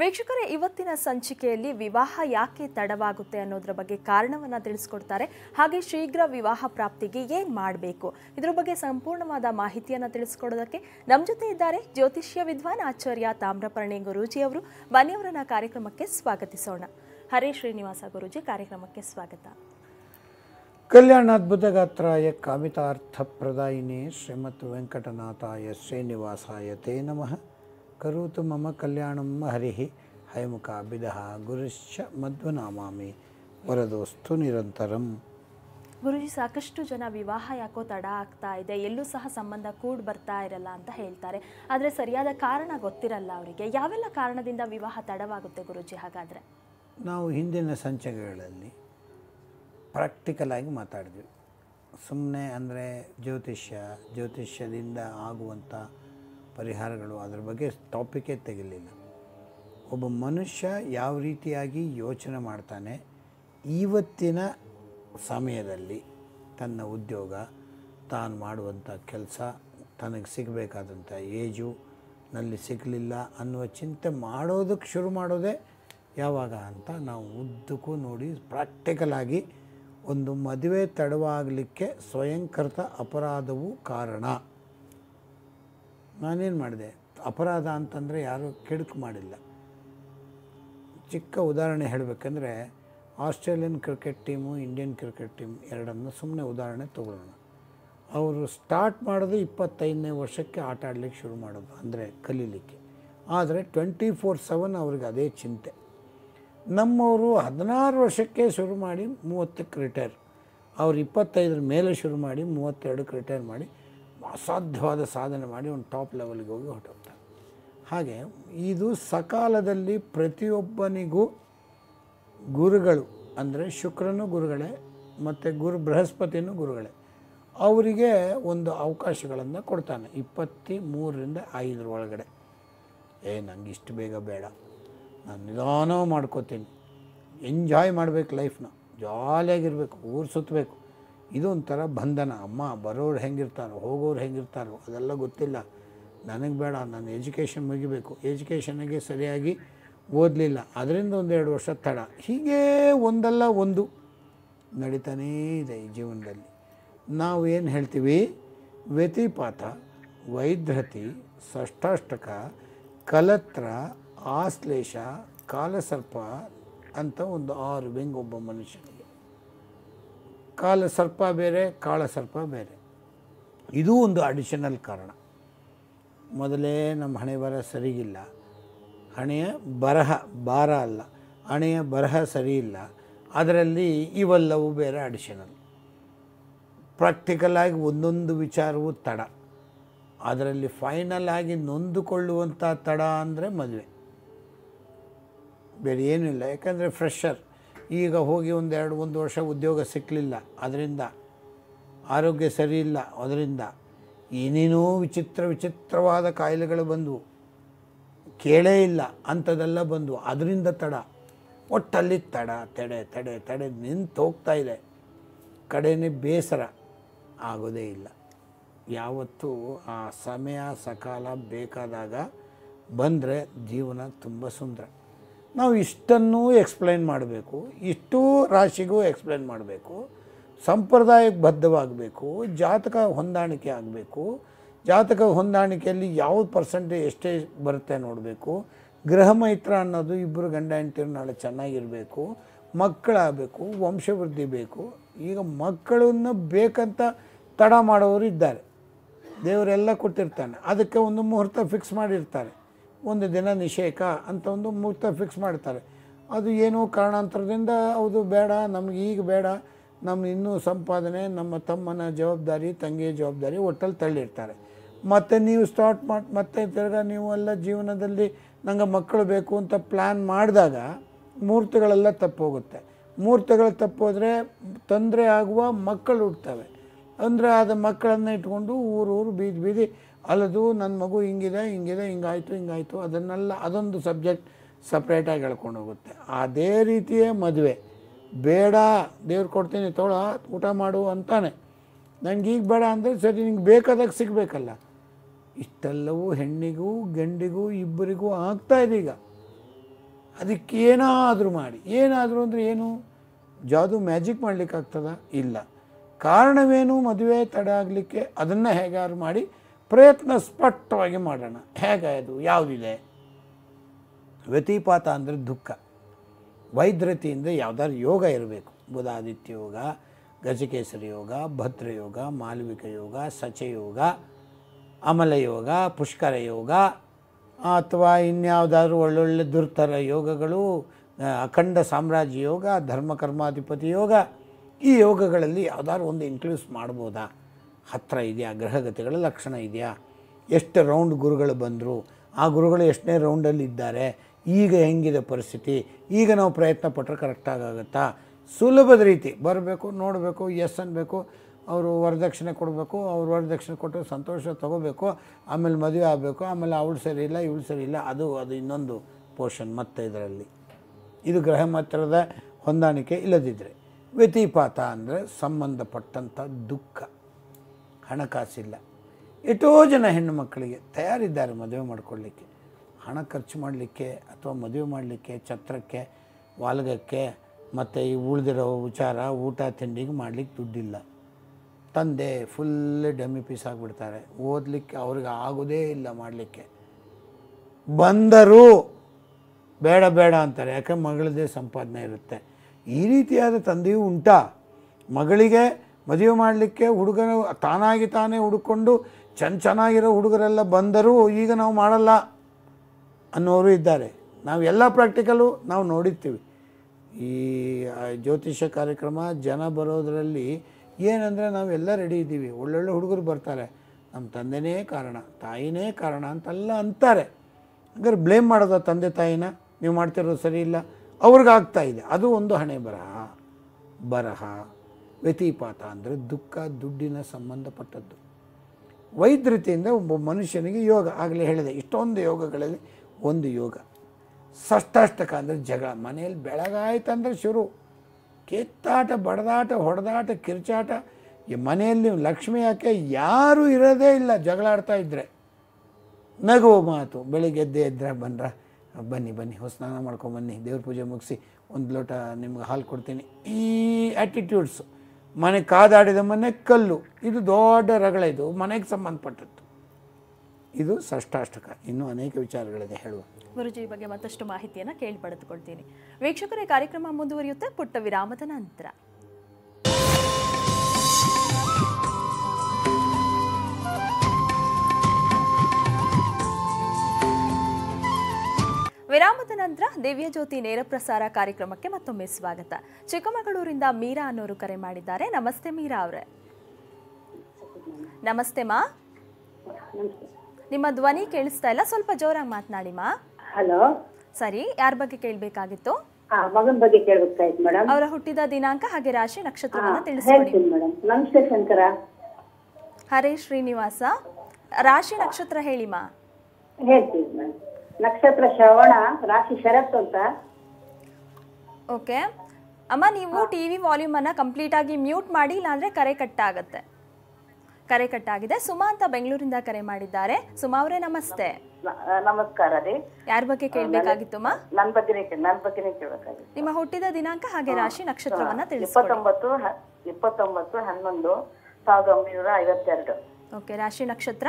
ವೀಕ್ಷಕರೇ, ಇವತ್ತಿನ ಸಂಚಿಕೆಯಲ್ಲಿ ವಿವಾಹ ಯಾಕೆ ತಡವಾಗುತ್ತೆ ಅನ್ನೋದ್ರ ಬಗ್ಗೆ ಕಾರಣವನ್ನ ತಿಳಿಸ್ಕೊಡ್ತಾರೆ. ಹಾಗೆ ಶೀಘ್ರ ವಿವಾಹ ಪ್ರಾಪ್ತಿಗೆ ಏನ್ ಮಾಡಬೇಕು? ಇದ್ರ ಬಗ್ಗೆ ಸಂಪೂರ್ಣವಾದ ಮಾಹಿತಿಯನ್ನ ತಿಳಿಸ್ಕೊಡೋದಕ್ಕೆ ನಮ್ಮ ಜೊತೆ ಇದ್ದಾರೆ ಜ್ಯೋತಿಷ್ಯ ವಿದ್ವಾನ್ ಆಚಾರ್ಯ ತಾಮ್ರಪರ್ಣಿ ಗುರೂಜಿ ಅವರು. ಬನ್ನಿಯವರನ್ನ ಕಾರ್ಯಕ್ರಮಕ್ಕೆ ಸ್ವಾಗತಿಸೋಣ. ಹರೇ ಶ್ರೀನಿವಾಸ ಗುರೂಜಿ, ಕಾರ್ಯಕ್ರಮಕ್ಕೆ ಸ್ವಾಗತ. ಕಲ್ಯಾಣಾದ್ಭುತಗಾತ್ರಾಯ ಕಾಮಿತಾರ್ಥಪ್ರದಾಯಿನೇ ಶ್ರೀಮತ್ ವೆಂಕಟನಾಥಾಯ ಶ್ರೀನಿವಾಸಾಯ ತೇ ನಮಃ. ಕರೋತು ಮಮ ಕಲ್ಯಾಣಂ ಹರಿಹಿ ಹೈಮುಖ ಬಿದಹ ಗುರುಶ್ಚ ಮಧ್ವನಾಮಾಮಿ ವರದೋಸ್ತು ನಿರಂತರಂ. ಗುರುಜಿ ಸಾಕಷ್ಟು ಜನ ವಿವಾಹ ಯಾಕೋ ತಡ ಆಗ್ತಾ ಇದೆ ಎಲ್ಲೂ ಸಹ ಸಂಬಂಧ ಕೂಡಿ ಬರ್ತಾ ಇರಲ್ಲ ಅಂತ ಹೇಳ್ತಾರೆ. ಆದರೆ ಸರಿಯಾದ ಕಾರಣ ಗೊತ್ತಿರಲ್ಲ ಅವರಿಗೆ. ಯಾವೆಲ್ಲ ಕಾರಣದಿಂದ ವಿವಾಹ ತಡವಾಗುತ್ತೆ ಗುರುಜಿ ಹಾಗಾದರೆ? ನಾವು ಹಿಂದಿನ ಸಂಚಿಕೆಗಳಲ್ಲಿ ಪ್ರಾಕ್ಟಿಕಲ್ ಆಗಿ ಮಾತಾಡಿದ್ವಿ. ಸುಮ್ಮನೆ ಅಂದರೆ ಜ್ಯೋತಿಷ್ಯ ಜ್ಯೋತಿಷ್ಯದಿಂದ ಆಗುವಂಥ ಪರಿಹಾರಗಳು ಅದರ ಬಗ್ಗೆ ಟಾಪಿಕೇ ತೆಗಿಲಿಲ್ಲ. ಒಬ್ಬ ಮನುಷ್ಯ ಯಾವ ರೀತಿಯಾಗಿ ಯೋಚನೆ ಮಾಡ್ತಾನೆ ಇವತ್ತಿನ ಸಮಯದಲ್ಲಿ ತನ್ನ ಉದ್ಯೋಗ, ತಾನು ಮಾಡುವಂಥ ಕೆಲಸ, ತನಗೆ ಸಿಗಬೇಕಾದಂಥ ಏಜು, ನಲ್ಲಿ ಸಿಗಲಿಲ್ಲ ಅನ್ನುವ ಚಿಂತೆ ಮಾಡೋದಕ್ಕೆ ಶುರು ಮಾಡೋದೇ ಯಾವಾಗ ಅಂತ ನಾವು ಉದ್ದಕ್ಕೂ ನೋಡಿ ಪ್ರಾಕ್ಟಿಕಲಾಗಿ ಒಂದು ಮದುವೆ ತಡವಾಗಲಿಕ್ಕೆ ಸ್ವಯಂಕೃತ ಅಪರಾಧವು ಕಾರಣ. ನಾನೇನು ಮಾಡಿದೆ? ಅಪರಾಧ ಅಂತಂದರೆ ಯಾರೂ ಕೆಡುಕು ಮಾಡಿಲ್ಲ. ಚಿಕ್ಕ ಉದಾಹರಣೆ ಹೇಳಬೇಕಂದ್ರೆ Australian cricket team, Indian cricket team ಎರಡನ್ನು ಸುಮ್ಮನೆ ಉದಾಹರಣೆ ತಗೊಳ್ಳೋಣ. ಅವರು ಸ್ಟಾರ್ಟ್ ಮಾಡೋದು ಇಪ್ಪತ್ತೈದನೇ ವರ್ಷಕ್ಕೆ ಆಟ ಆಡಲಿಕ್ಕೆ ಶುರು ಮಾಡೋದು, ಅಂದರೆ ಕಲೀಲಿಕ್ಕೆ. ಆದರೆ ಟ್ವೆಂಟಿ ಫೋರ್ ಸೆವೆನ್ ಅವ್ರಿಗೆ ಅದೇ ಚಿಂತೆ. ನಮ್ಮವರು ಹದಿನಾರು ವರ್ಷಕ್ಕೆ ಶುರು ಮಾಡಿ ಮೂವತ್ತಕ್ಕೆ ರಿಟೈರ್. ಅವ್ರು ಇಪ್ಪತ್ತೈದರ ಮೇಲೆ ಶುರು ಮಾಡಿ ಮೂವತ್ತೆರಡಕ್ಕೆ ರಿಟೈರ್ ಮಾಡಿ ಅಸಾಧ್ಯವಾದ ಸಾಧನೆ ಮಾಡಿ ಒಂದು ಟಾಪ್ ಲೆವೆಲ್ಗೆ ಹೋಗಿ ಹೊರಟೋಗ್ತಾರೆ. ಹಾಗೆ ಇದು ಸಕಾಲದಲ್ಲಿ ಪ್ರತಿಯೊಬ್ಬನಿಗೂ ಗುರುಗಳು, ಅಂದರೆ ಶುಕ್ರನು ಗುರುಗಳೇ, ಮತ್ತು ಗುರು ಬೃಹಸ್ಪತಿನೂ ಗುರುಗಳೇ, ಅವರಿಗೆ ಒಂದು ಅವಕಾಶಗಳನ್ನು ಕೊಡ್ತಾನೆ. ಇಪ್ಪತ್ತಿ ಮೂರರಿಂದ ಐದರ ಒಳಗಡೆ. ಏ ನಂಗೆ ಇಷ್ಟು ಬೇಗ ಬೇಡ. ನಾನು ನಿಧಾನ ಮಾಡ್ಕೋತೀನಿ. ಎಂಜಾಯ್ ಮಾಡಬೇಕು ಲೈಫ್ನ ಜಾಲಿಯಾಗಿರಬೇಕು, ಊರು ಸುತ್ತಬೇಕು ಇದು ಒಂಥರ ಬಂಧನ. ಅಮ್ಮ, ಬರೋರು ಹೆಂಗಿರ್ತಾರೋ, ಹೋಗೋರು ಹೆಂಗಿರ್ತಾರೋ, ಅದೆಲ್ಲ ಗೊತ್ತಿಲ್ಲ. ನನಗೆ ಬೇಡ ನಾನು ಎಜುಕೇಷನ್ ಮುಗಿಬೇಕು. ಎಜುಕೇಷನಿಗೆ ಸರಿಯಾಗಿ ಓದಲಿಲ್ಲ. ಅದರಿಂದ ಒಂದೆರಡು ವರ್ಷ ತಡ. ಹೀಗೆ ಒಂದಲ್ಲ ಒಂದು ನಡೀತಾನೇ ಇದೆ ಈ ಜೀವನದಲ್ಲಿ. ನಾವು ಏನು ಹೇಳ್ತೀವಿ? ವ್ಯತಿಪಾತ, ವೈದ್ರತಿ ಷಷ್ಟಾಷ್ಟಕ ಕಲತ್ರ, ಆಶ್ಲೇಷ, ಕಾಲಸರ್ಪ ಅಂತ ಒಂದು ಆರು ಬೆಂಗ್ ಒಬ್ಬ ಮನುಷ್ಯನಿಗೆ ಕಾಲಸರ್ಪ ಬೇರೆ, ಕಾಳ ಸರ್ಪ ಬೇರೆ. ಇದು ಒಂದು ಅಡಿಷನಲ್ ಕಾರಣ. ಮೊದಲೇ ನಮ್ಮ ಹಣೆ ಬರ ಸರಿಗಿಲ್ಲ. ಹಣೆಯ ಬರಹ, ಭಾರ ಅಲ್ಲ. ಹಣೆಯ ಬರಹ ಸರಿ ಇಲ್ಲ ಅದರಲ್ಲಿ ಇವೆಲ್ಲವೂ ಬೇರೆ ಅಡಿಷನಲ್ ಪ್ರಾಕ್ಟಿಕಲಾಗಿ ಒಂದೊಂದು ವಿಚಾರವೂ ತಡ. ಅದರಲ್ಲಿ ಫೈನಲ್ ಆಗಿ ನೊಂದುಕೊಳ್ಳುವಂಥ ತಡ ಅಂದರೆ ಮದುವೆ. ಬೇರೆ ಏನೂ ಇಲ್ಲ. ಯಾಕಂದರೆ ಫ್ರೆಶರ್ ಈಗ ಹೋಗಿ ಒಂದೆರಡು ಒಂದು ವರ್ಷ ಉದ್ಯೋಗ ಸಿಕ್ಕಲಿಲ್ಲ ಅದರಿಂದ ಆರೋಗ್ಯ ಸರಿ ಇಲ್ಲ. ಅದರಿಂದ ಏನೇನೋ ವಿಚಿತ್ರ, ವಿಚಿತ್ರವಾದ ಕಾಯಿಲೆಗಳು ಬಂದವು. ಕೇಳೇ ಇಲ್ಲ. ಅಂಥದ್ದೆಲ್ಲ ಬಂದವು. ಅದರಿಂದ ತಡ. ಒಟ್ಟಲ್ಲಿ ತಡ, ತಡೆ ತಡೆ ತಡೆ ನಿಂತು ಹೋಗ್ತಾ ಇದೆ. ಕಡೆನೇ ಬೇಸರ. ಆಗೋದೇ ಇಲ್ಲ. ಯಾವತ್ತೂ ಆ ಸಮಯ, ಸಕಾಲ ಬೇಕಾದಾಗ ಬಂದರೆ ಜೀವನ ತುಂಬ ಸುಂದರ. ನಾವು ಇಷ್ಟನ್ನು ಎಕ್ಸ್ಪ್ಲೈನ್ ಮಾಡಬೇಕು. ಇಷ್ಟು ರಾಶಿಗೂ ಎಕ್ಸ್ಪ್ಲೈನ್ ಮಾಡಬೇಕು. ಸಂಪ್ರದಾಯಕ್ಕೆ ಬದ್ಧವಾಗಬೇಕು. ಜಾತಕ ಹೊಂದಾಣಿಕೆ ಆಗಬೇಕು. ಜಾತಕ ಹೊಂದಾಣಿಕೆಯಲ್ಲಿ ಯಾವ ಪರ್ಸೆಂಟೇಜ್ ಎಷ್ಟೇ ಬರುತ್ತೆ ನೋಡಬೇಕು. ಗೃಹ ಮೈತ್ರ ಅನ್ನೋದು ಇಬ್ಬರು ಗಂಡ ಹೆಂಡತಿರು ನಾಳೆ ಚೆನ್ನಾಗಿರಬೇಕು. ಮಕ್ಕಳಾಗಬೇಕು, ವಂಶವೃದ್ಧಿ ಬೇಕು. ಈಗ ಮಕ್ಕಳನ್ನು ಬೇಕಂತ ತಡ ಮಾಡೋರು ಇದ್ದಾರೆ. ದೇವರೆಲ್ಲ ಕೊಟ್ಟಿರ್ತಾನೆ. ಅದಕ್ಕೆ ಒಂದು ಮುಹೂರ್ತ ಫಿಕ್ಸ್ ಮಾಡಿರ್ತಾರೆ. ಒಂದು ದಿನ ನಿಷೇಕ ಅಂತ ಒಂದು ಮುಹೂರ್ತ ಫಿಕ್ಸ್ ಮಾಡ್ತಾರೆ. ಅದು ಏನೋ ಕಾರಣಾಂತರದಿಂದ ಅದು ಬೇಡ, ನಮ್ಗೆ ಈಗ ಬೇಡ ನಮ್ಮ ಇನ್ನೂ ಸಂಪಾದನೆ, ನಮ್ಮ ತಮ್ಮನ ಜವಾಬ್ದಾರಿ, ತಂಗಿಯ ಜವಾಬ್ದಾರಿ ಒಟ್ಟಲ್ಲಿ ತಳ್ಳಿರ್ತಾರೆ. ಮತ್ತು ನೀವು ಸ್ಟಾರ್ಟ್ ಮಾಡಿ, ಮತ್ತೆ ತಿರ್ಗಾ ನೀವು ಎಲ್ಲ ಜೀವನದಲ್ಲಿ ನಂಗೆ ಮಕ್ಕಳು ಬೇಕು ಅಂತ ಪ್ಲ್ಯಾನ್ ಮಾಡಿದಾಗ ಮುಹೂರ್ತಗಳೆಲ್ಲ ತಪ್ಪೋಗುತ್ತೆ ಮುಹೂರ್ತಗಳು ತಪ್ಪೋದ್ರೆ ತೊಂದರೆ ಆಗುವ ಮಕ್ಕಳು ಹುಡ್ತವೆ ಅಂದರೆ ಅದು ಮಕ್ಕಳನ್ನ ಇಟ್ಕೊಂಡು ಊರು ಊರು ಬೀದಿ ಬೀದಿ, ಅಲ್ಲದು ನನ್ನ ಮಗು ಹಿಂಗಿದೆ ಹಿಂಗಿದೆ, ಹಿಂಗಾಯಿತು ಹಿಂಗಾಯಿತು. ಅದನ್ನೆಲ್ಲ, ಅದೊಂದು ಸಬ್ಜೆಕ್ಟ್ ಸಪ್ರೇಟಾಗಿ ಹೇಳ್ಕೊಂಡು ಹೋಗುತ್ತೆ. ಅದೇ ರೀತಿಯೇ ಮದುವೆ. ಬೇಡ, ದೇವ್ರು ಕೊಡ್ತೀನಿ ತೋಳ ಊಟ ಮಾಡು ಅಂತಾನೆ. ನನಗೆ ಈಗ ಬೇಡ ಅಂದರೆ ಸರಿ, ನಿಂಗೆ ಬೇಕಾದಾಗ ಸಿಗಬೇಕಲ್ಲ. ಇಷ್ಟೆಲ್ಲವೂ ಹೆಣ್ಣಿಗೂ, ಗಂಡಿಗೂ, ಇಬ್ಬರಿಗೂ ಆಗ್ತಾ ಇದೆ ಈಗ. ಅದಕ್ಕೆ ಏನಾದರೂ ಮಾಡಿ. ಏನಾದರೂ ಅಂದರೆ ಏನು? ಜಾದು ಮ್ಯಾಜಿಕ್ ಮಾಡಲಿಕ್ಕಾಗ್ತದ? ಇಲ್ಲ. ಕಾರಣವೇನು ಮದುವೆ ತಡ ಆಗಲಿಕ್ಕೆ ಅದನ್ನು ಹೇಗಾದ್ರು ಮಾಡಿ ಪ್ರಯತ್ನ ಸ್ಪಷ್ಟವಾಗಿ ಮಾಡೋಣ. ಹೇಗೆ ಅದು ಯಾವುದಿದೆ? ವ್ಯತಿಪಾತ ಅಂದರೆ ದುಃಖ. ವೈದ್ರತೆಯಿಂದ ಯಾವುದಾದ್ರು ಯೋಗ ಇರಬೇಕು. ಬುಧಾದಿತ್ಯ ಯೋಗ, ಗಜಕೇಸರಿ ಯೋಗ, ಭದ್ರ ಯೋಗ, ಮಾಲವಿಕ ಯೋಗ ಸಚಯೋಗ ಅಮಲ ಯೋಗ, ಪುಷ್ಕರ ಯೋಗ, ಅಥವಾ ಇನ್ಯಾವುದಾದ್ರೂ ಒಳ್ಳೊಳ್ಳೆ ದುರ್ತರ ಯೋಗಗಳು, ಅಖಂಡ ಸಾಮ್ರಾಜ್ಯ ಯೋಗ ಧರ್ಮಕರ್ಮಾಧಿಪತಿ ಯೋಗ ಈ ಯೋಗಗಳಲ್ಲಿ ಯಾವ್ದಾದ್ರು ಒಂದು ಇನ್ಕ್ಲೂಸ್ ಮಾಡ್ಬೋದಾ? ಹತ್ತಿರ ಇದೆಯಾ? ಗ್ರಹಗತಿಗಳ ಲಕ್ಷಣ ಇದೆಯಾ? ಎಷ್ಟು ರೌಂಡ್ ಗುರುಗಳು ಬಂದರು? ಆ ಗುರುಗಳು ಎಷ್ಟನೇ ರೌಂಡಲ್ಲಿ ಇದ್ದಾರೆ? ಈಗ ಹೆಂಗಿದೆ ಪರಿಸ್ಥಿತಿ? ಈಗ ನಾವು ಪ್ರಯತ್ನ ಪಟ್ಟರೆ ಕರೆಕ್ಟಾಗುತ್ತಾ ಸುಲಭದ ರೀತಿ. ಬರಬೇಕು, ನೋಡಬೇಕು ಎಸ್ ಅನ್ನಬೇಕು ಅವರು ವರದಕ್ಷಿಣೆ ಕೊಡಬೇಕು, ಅವ್ರು ವರದಕ್ಷಿಣೆ ಕೊಟ್ಟು ಸಂತೋಷ ತೊಗೋಬೇಕು. ಆಮೇಲೆ ಮದುವೆ ಆಗಬೇಕು, ಆಮೇಲೆ ಅವಳು ಸರಿ ಇಲ್ಲ, ಇವಳು ಸರಿ ಇಲ್ಲ. ಅದು ಅದು ಇನ್ನೊಂದು ಪೋರ್ಷನ್ ಮತ್ತೆ ಇದರಲ್ಲಿ. ಇದು ಗ್ರಹ ಮಾತ್ರದ ಹೊಂದಾಣಿಕೆ ಇಲ್ಲದಿದ್ದರೆ ವ್ಯತಿಪಾತ ಅಂದರೆ ಸಂಬಂಧಪಟ್ಟಂಥ ದುಃಖ, ಹಣಕಾಸಿಲ್ಲ. ಎಷ್ಟೋ ಜನ ಹೆಣ್ಣು ಮಕ್ಕಳಿಗೆ ತಯಾರಿದ್ದಾರೆ ಮದುವೆ ಮಾಡ್ಕೊಳ್ಳಿಕ್ಕೆ. ಹಣ ಖರ್ಚು ಮಾಡಲಿಕ್ಕೆ ಅಥವಾ ಮದುವೆ ಮಾಡಲಿಕ್ಕೆ ಛತ್ರಕ್ಕೆ, ವಾಲ್ಗಕ್ಕೆ, ಮತ್ತು ಈ ಉಳಿದಿರೋ ವಿಚಾರ, ಊಟ ತಿಂಡಿಗೆ ಮಾಡಲಿಕ್ಕೆ ದುಡ್ಡಿಲ್ಲ. ತಂದೆ ಫುಲ್ ಡಮ್ಮಿ ಪೀಸ್ ಆಗಿಬಿಡ್ತಾರೆ. ಓದಲಿಕ್ಕೆ ಅವ್ರಿಗೆ ಆಗೋದೇ ಇಲ್ಲ ಮಾಡಲಿಕ್ಕೆ. ಬಂದರೂ ಬೇಡ ಬೇಡ ಅಂತಾರೆ. ಯಾಕೆ ಮಗಳದೇ ಸಂಪಾದನೆ ಇರುತ್ತೆ. ಈ ರೀತಿಯಾದ ತಂದೆಯೂ ಉಂಟಾ. ಮಗಳಿಗೆ ಮದುವೆ ಮಾಡಲಿಕ್ಕೆ ಹುಡುಗನ ತಾನಾಗಿ ತಾನೇ ಹುಡುಕೊಂಡು ಚೆನ್ನ ಚೆನ್ನಾಗಿರೋ ಹುಡುಗರೆಲ್ಲ ಬಂದರೂ ಈಗ ನಾವು ಮಾಡಲ್ಲ ಅನ್ನೋರು ಇದ್ದಾರೆ. ನಾವು ಎಲ್ಲ ಪ್ರಾಕ್ಟಿಕಲು ನಾವು ನೋಡಿರ್ತೀವಿ. ಈ ಜ್ಯೋತಿಷ್ಯ ಕಾರ್ಯಕ್ರಮ ಜನ ಬರೋದರಲ್ಲಿ ಏನಂದರೆ ನಾವೆಲ್ಲ ರೆಡಿ ಇದ್ದೀವಿ. ಒಳ್ಳೊಳ್ಳೆ ಹುಡುಗರು ಬರ್ತಾರೆ. ನಮ್ಮ ತಂದೆನೇ ಕಾರಣ, ತಾಯಿನೇ ಕಾರಣ ಅಂತೆಲ್ಲ ಅಂತಾರೆ. ಹಂಗಾರೆ ಬ್ಲೇಮ್ ಮಾಡೋದ ತಂದೆ ತಾಯಿನ? ನೀವು ಮಾಡ್ತಿರೋದು ಸರಿ ಇಲ್ಲ. ಅವ್ರಿಗಾಗ್ತಾ ಇದೆ. ಅದು ಒಂದು ಹಣೆ ಬರಹ ಬರಹ. ವ್ಯತಿಪಾತ ಅಂದರೆ ದುಃಖ, ದುಡ್ಡಿನ ಸಂಬಂಧಪಟ್ಟದ್ದು. ವೈದ್ಯತೆಯಿಂದ ಒಬ್ಬ ಮನುಷ್ಯನಿಗೆ ಯೋಗ ಆಗಲೇ ಹೇಳಿದೆ. ಇಷ್ಟೊಂದು ಯೋಗಗಳಲ್ಲಿ ಒಂದು ಯೋಗ. ಸಷ್ಟಾಷ್ಟಕ ಅಂದರೆ ಜಗಳ. ಮನೆಯಲ್ಲಿ ಬೆಳಗಾಯ್ತಂದ್ರೆ ಶುರು. ಕೆತ್ತಾಟ, ಬಡದಾಟ, ಹೊಡೆದಾಟ, ಕಿರ್ಚಾಟ. ಈ ಮನೆಯಲ್ಲಿ ಲಕ್ಷ್ಮಿ ಯಾಕೆ ಯಾರೂ ಇರೋದೇ ಇಲ್ಲ ಜಗಳಾಡ್ತಾ ಇದ್ದರೆ ನಗುವ ಮಾತು, ಬೆಳಿಗ್ಗೆ ಎದ್ದೆ ಎದ್ರೆ ಬಂದ್ರ ಬನ್ನಿ ಬನ್ನಿ ಹೊಸ ಸ್ನಾನ ಮಾಡ್ಕೊಂಬನ್ನಿ ದೇವ್ರ ಪೂಜೆ ಮುಗಿಸಿ ಒಂದು ಲೋಟ ನಿಮ್ಗೆ ಹಾಲು ಕೊಡ್ತೀನಿ. ಈ ಆ್ಯಟಿಟ್ಯೂಡ್ಸು ಮನೆ ಕಾದಾಡಿದ ಮನೆ ಕಲ್ಲು, ಇದು ದೊಡ್ಡ ರಗಳ, ಇದು ಮನೆಗೆ ಸಂಬಂಧಪಟ್ಟದ್ದು. ಇದು ಷಷ್ಟಾಷ್ಟಕ ಇನ್ನೂ ಅನೇಕ ವಿಚಾರಗಳಿದೆ, ಹೇಳುವ. ಗುರುಜಿ ಬಗ್ಗೆ ಮತ್ತಷ್ಟು ಮಾಹಿತಿಯನ್ನು ಕೇಳಿ ಪಡೆದುಕೊಳ್ತೀನಿ. ವೀಕ್ಷಕರೇ, ಕಾರ್ಯಕ್ರಮ ಮುಂದುವರಿಯುತ್ತೆ, ಪುಟ್ಟ ವಿರಾಮದ ನಂತರ. ವಿರಾಮದ ನಂತರ ದಿವ್ಯ ಜ್ಯೋತಿ ನೇರ ಪ್ರಸಾರ ಕಾರ್ಯಕ್ರಮಕ್ಕೆ ಮತ್ತೊಮ್ಮೆ ಸ್ವಾಗತ. ಚಿಕ್ಕಮಗಳೂರಿಂದ ಮೀರಾ ಅನ್ನೋರು ಕರೆ ಮಾಡಿದ್ದಾರೆ. ನಮಸ್ತೆ ಮೀರಾ ಅವರೇ. ನಮಸ್ತೆ ಮಾ. ನಿಮ್ಮ ಧ್ವನಿ ಕೇಳಿಸ್ತಾ ಇಲ್ಲ. ಸ್ವಲ್ಪ ಜೋರಾಗಿ ಮಾತನಾಡಿ ಮಾ. ಹಲೋ. ಸರಿ ಯಾರ ಬಗ್ಗೆ ಕೇಳಬೇಕಾಗಿತ್ತು? ಮಗನ ಬಗ್ಗೆ ಕೇಳಬೇಕಾಯ್ತು ಮೇಡಮ್ ಅವರ ಹುಟ್ಟಿದ ದಿನಾಂಕ ಹಾಗೆ ರಾಶಿ ನಕ್ಷತ್ರವನ್ನ ತಿಳಿಸ್ಕೊಡಿ. ಮೇಡಮ್ ನಮಸ್ತೆ ಶಂಕರ. ಹರೇ ಶ್ರೀನಿವಾಸ. ರಾಶಿ ನಕ್ಷತ್ರ ಹೇಳಿ ಮಾ. ಹೇಳ್ತೀನಿ ಮೇಡಮ್ ನಕ್ಷತ್ರ ಶ್ರವಣ ರಾಶಿ ಶರತ್ ಅಂತ. ಓಕೆ. ಅಮ್ಮ ನೀವು ಟಿ ವಿ ವಾಲ್ಯೂಮ್ ಅನ್ನ ಕಂಪ್ಲೀಟ್ ಆಗಿ ಮ್ಯೂಟ್ ಮಾಡಿ ಇಲ್ಲಾಂದ್ರೆ ಕರೆ ಕಟ್ ಆಗುತ್ತೆ ಕರೆ ಕಟ್ ಆಗಿದೆ ಸುಮಾ ಅಂತ ಬೆಂಗಳೂರಿಂದ ಕರೆ ಮಾಡಿದ್ದಾರೆ. ಸುಮಾ ಅವರೇ ನಮಸ್ತೆ. ನಮಸ್ಕಾರ ರೀ. ಯಾರ ಬಗ್ಗೆ ಕೇಳಬೇಕಾಗಿತ್ತು ಮಾ? ನನ್ನ ಬಗ್ಗೆನೇ ನನ್ನ ಬಗ್ಗೆನೇ ಕೇಳ್ಬೇಕಾಗಿತ್ತು. ನಿಮ್ಮ ಹುಟ್ಟಿದ ದಿನಾಂಕ ಹಾಗೆ ರಾಶಿ ನಕ್ಷತ್ರವನ್ನ ತಿಳಿಸಿ ಇಪ್ಪತ್ತೊಂಬತ್ತು ಇಪ್ಪತ್ತೊಂಬತ್ತು ಹನ್ನೊಂದು ಸಾವಿರದ ಒಂಬೈನೂರ ಐವತ್ತೆರಡು. ಓಕೆ ರಾಶಿ ನಕ್ಷತ್ರ?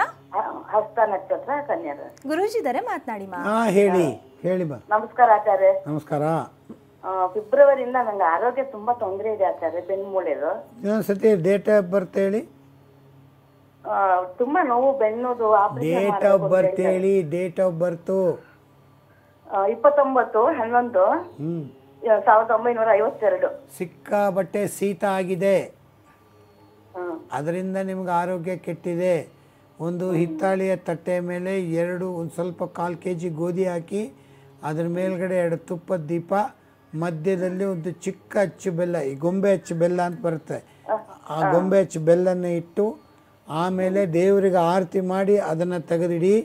ಹಸ್ತ ನಕ್ಷತ್ರ ಕನ್ಯಾ ರಾಶಿ. ಗುರೂಜಿ ಇದ್ದಾರೆ ಮಾತನಾಡಿ ಮಾ. ಹಾಂ ಹೇಳಿ ಹೇಳಿ ಬಾ ನಮಸ್ಕಾರ ಆಚಾರ್ಯ. ನಮಸ್ಕಾರ. ಫೆಬ್ರವರಿ ಫೆಬ್ರವರಿಯಿಂದ ನಂಗೆ ಆರೋಗ್ಯ ತುಂಬಾ ತೊಂದರೆ ಇದೆ ಆಚಾರ್ಯ ಬೆನ್ನುಮೂಳೆದು ಸತಿ ಡೇಟ್ ಆಫ್ ಬರ್ತ್ ಹೇಳಿ. ಆ, ತುಂಬಾ ನೋವು ಬೆನ್ನುದು ಆಪರೇಷನ್ ಡೇಟ್ ಆಫ್ ಬರ್ತ್ ಹೇಳಿ ಡೇಟ್ ಆಫ್ ಬರ್ತು ಇಪ್ಪತ್ತೊಂಬತ್ತು ಹನ್ನೊಂದು. ಸಾವಿರದ ಒಂಬೈನೂರ ಐವತ್ತೆರಡು. ಸಿಕ್ಕಾಬಟ್ಟೆ ಶೀತ ಆಗಿದೆ. ಅದರಿಂದ ನಿಮ್ಗೆ ಆರೋಗ್ಯ ಕೆಟ್ಟಿದೆ. ಒಂದು ಹಿತ್ತಾಳಿಯ ತಟ್ಟೆ ಮೇಲೆ ಎರಡು, ಒಂದು ಸ್ವಲ್ಪ ಕಾಲು ಕೆ ಜಿ ಗೋಧಿ ಹಾಕಿ, ಅದ್ರ ಮೇಲ್ಗಡೆ ಎರಡು ತುಪ್ಪದ ದೀಪ, ಮಧ್ಯದಲ್ಲಿ ಒಂದು ಚಿಕ್ಕ ಅಚ್ಚು ಬೆಲ್ಲ, ಈ ಗೊಂಬೆ ಅಚ್ಚು ಬೆಲ್ಲ ಅಂತ ಬರುತ್ತೆ. ಆ ಗೊಂಬೆ ಅಚ್ಚು ಬೆಲ್ಲನ್ನು ಇಟ್ಟು, ಆಮೇಲೆ ದೇವರಿಗೆ ಆರತಿ ಮಾಡಿ ಅದನ್ನು ತೆಗೆದಿಡಿ,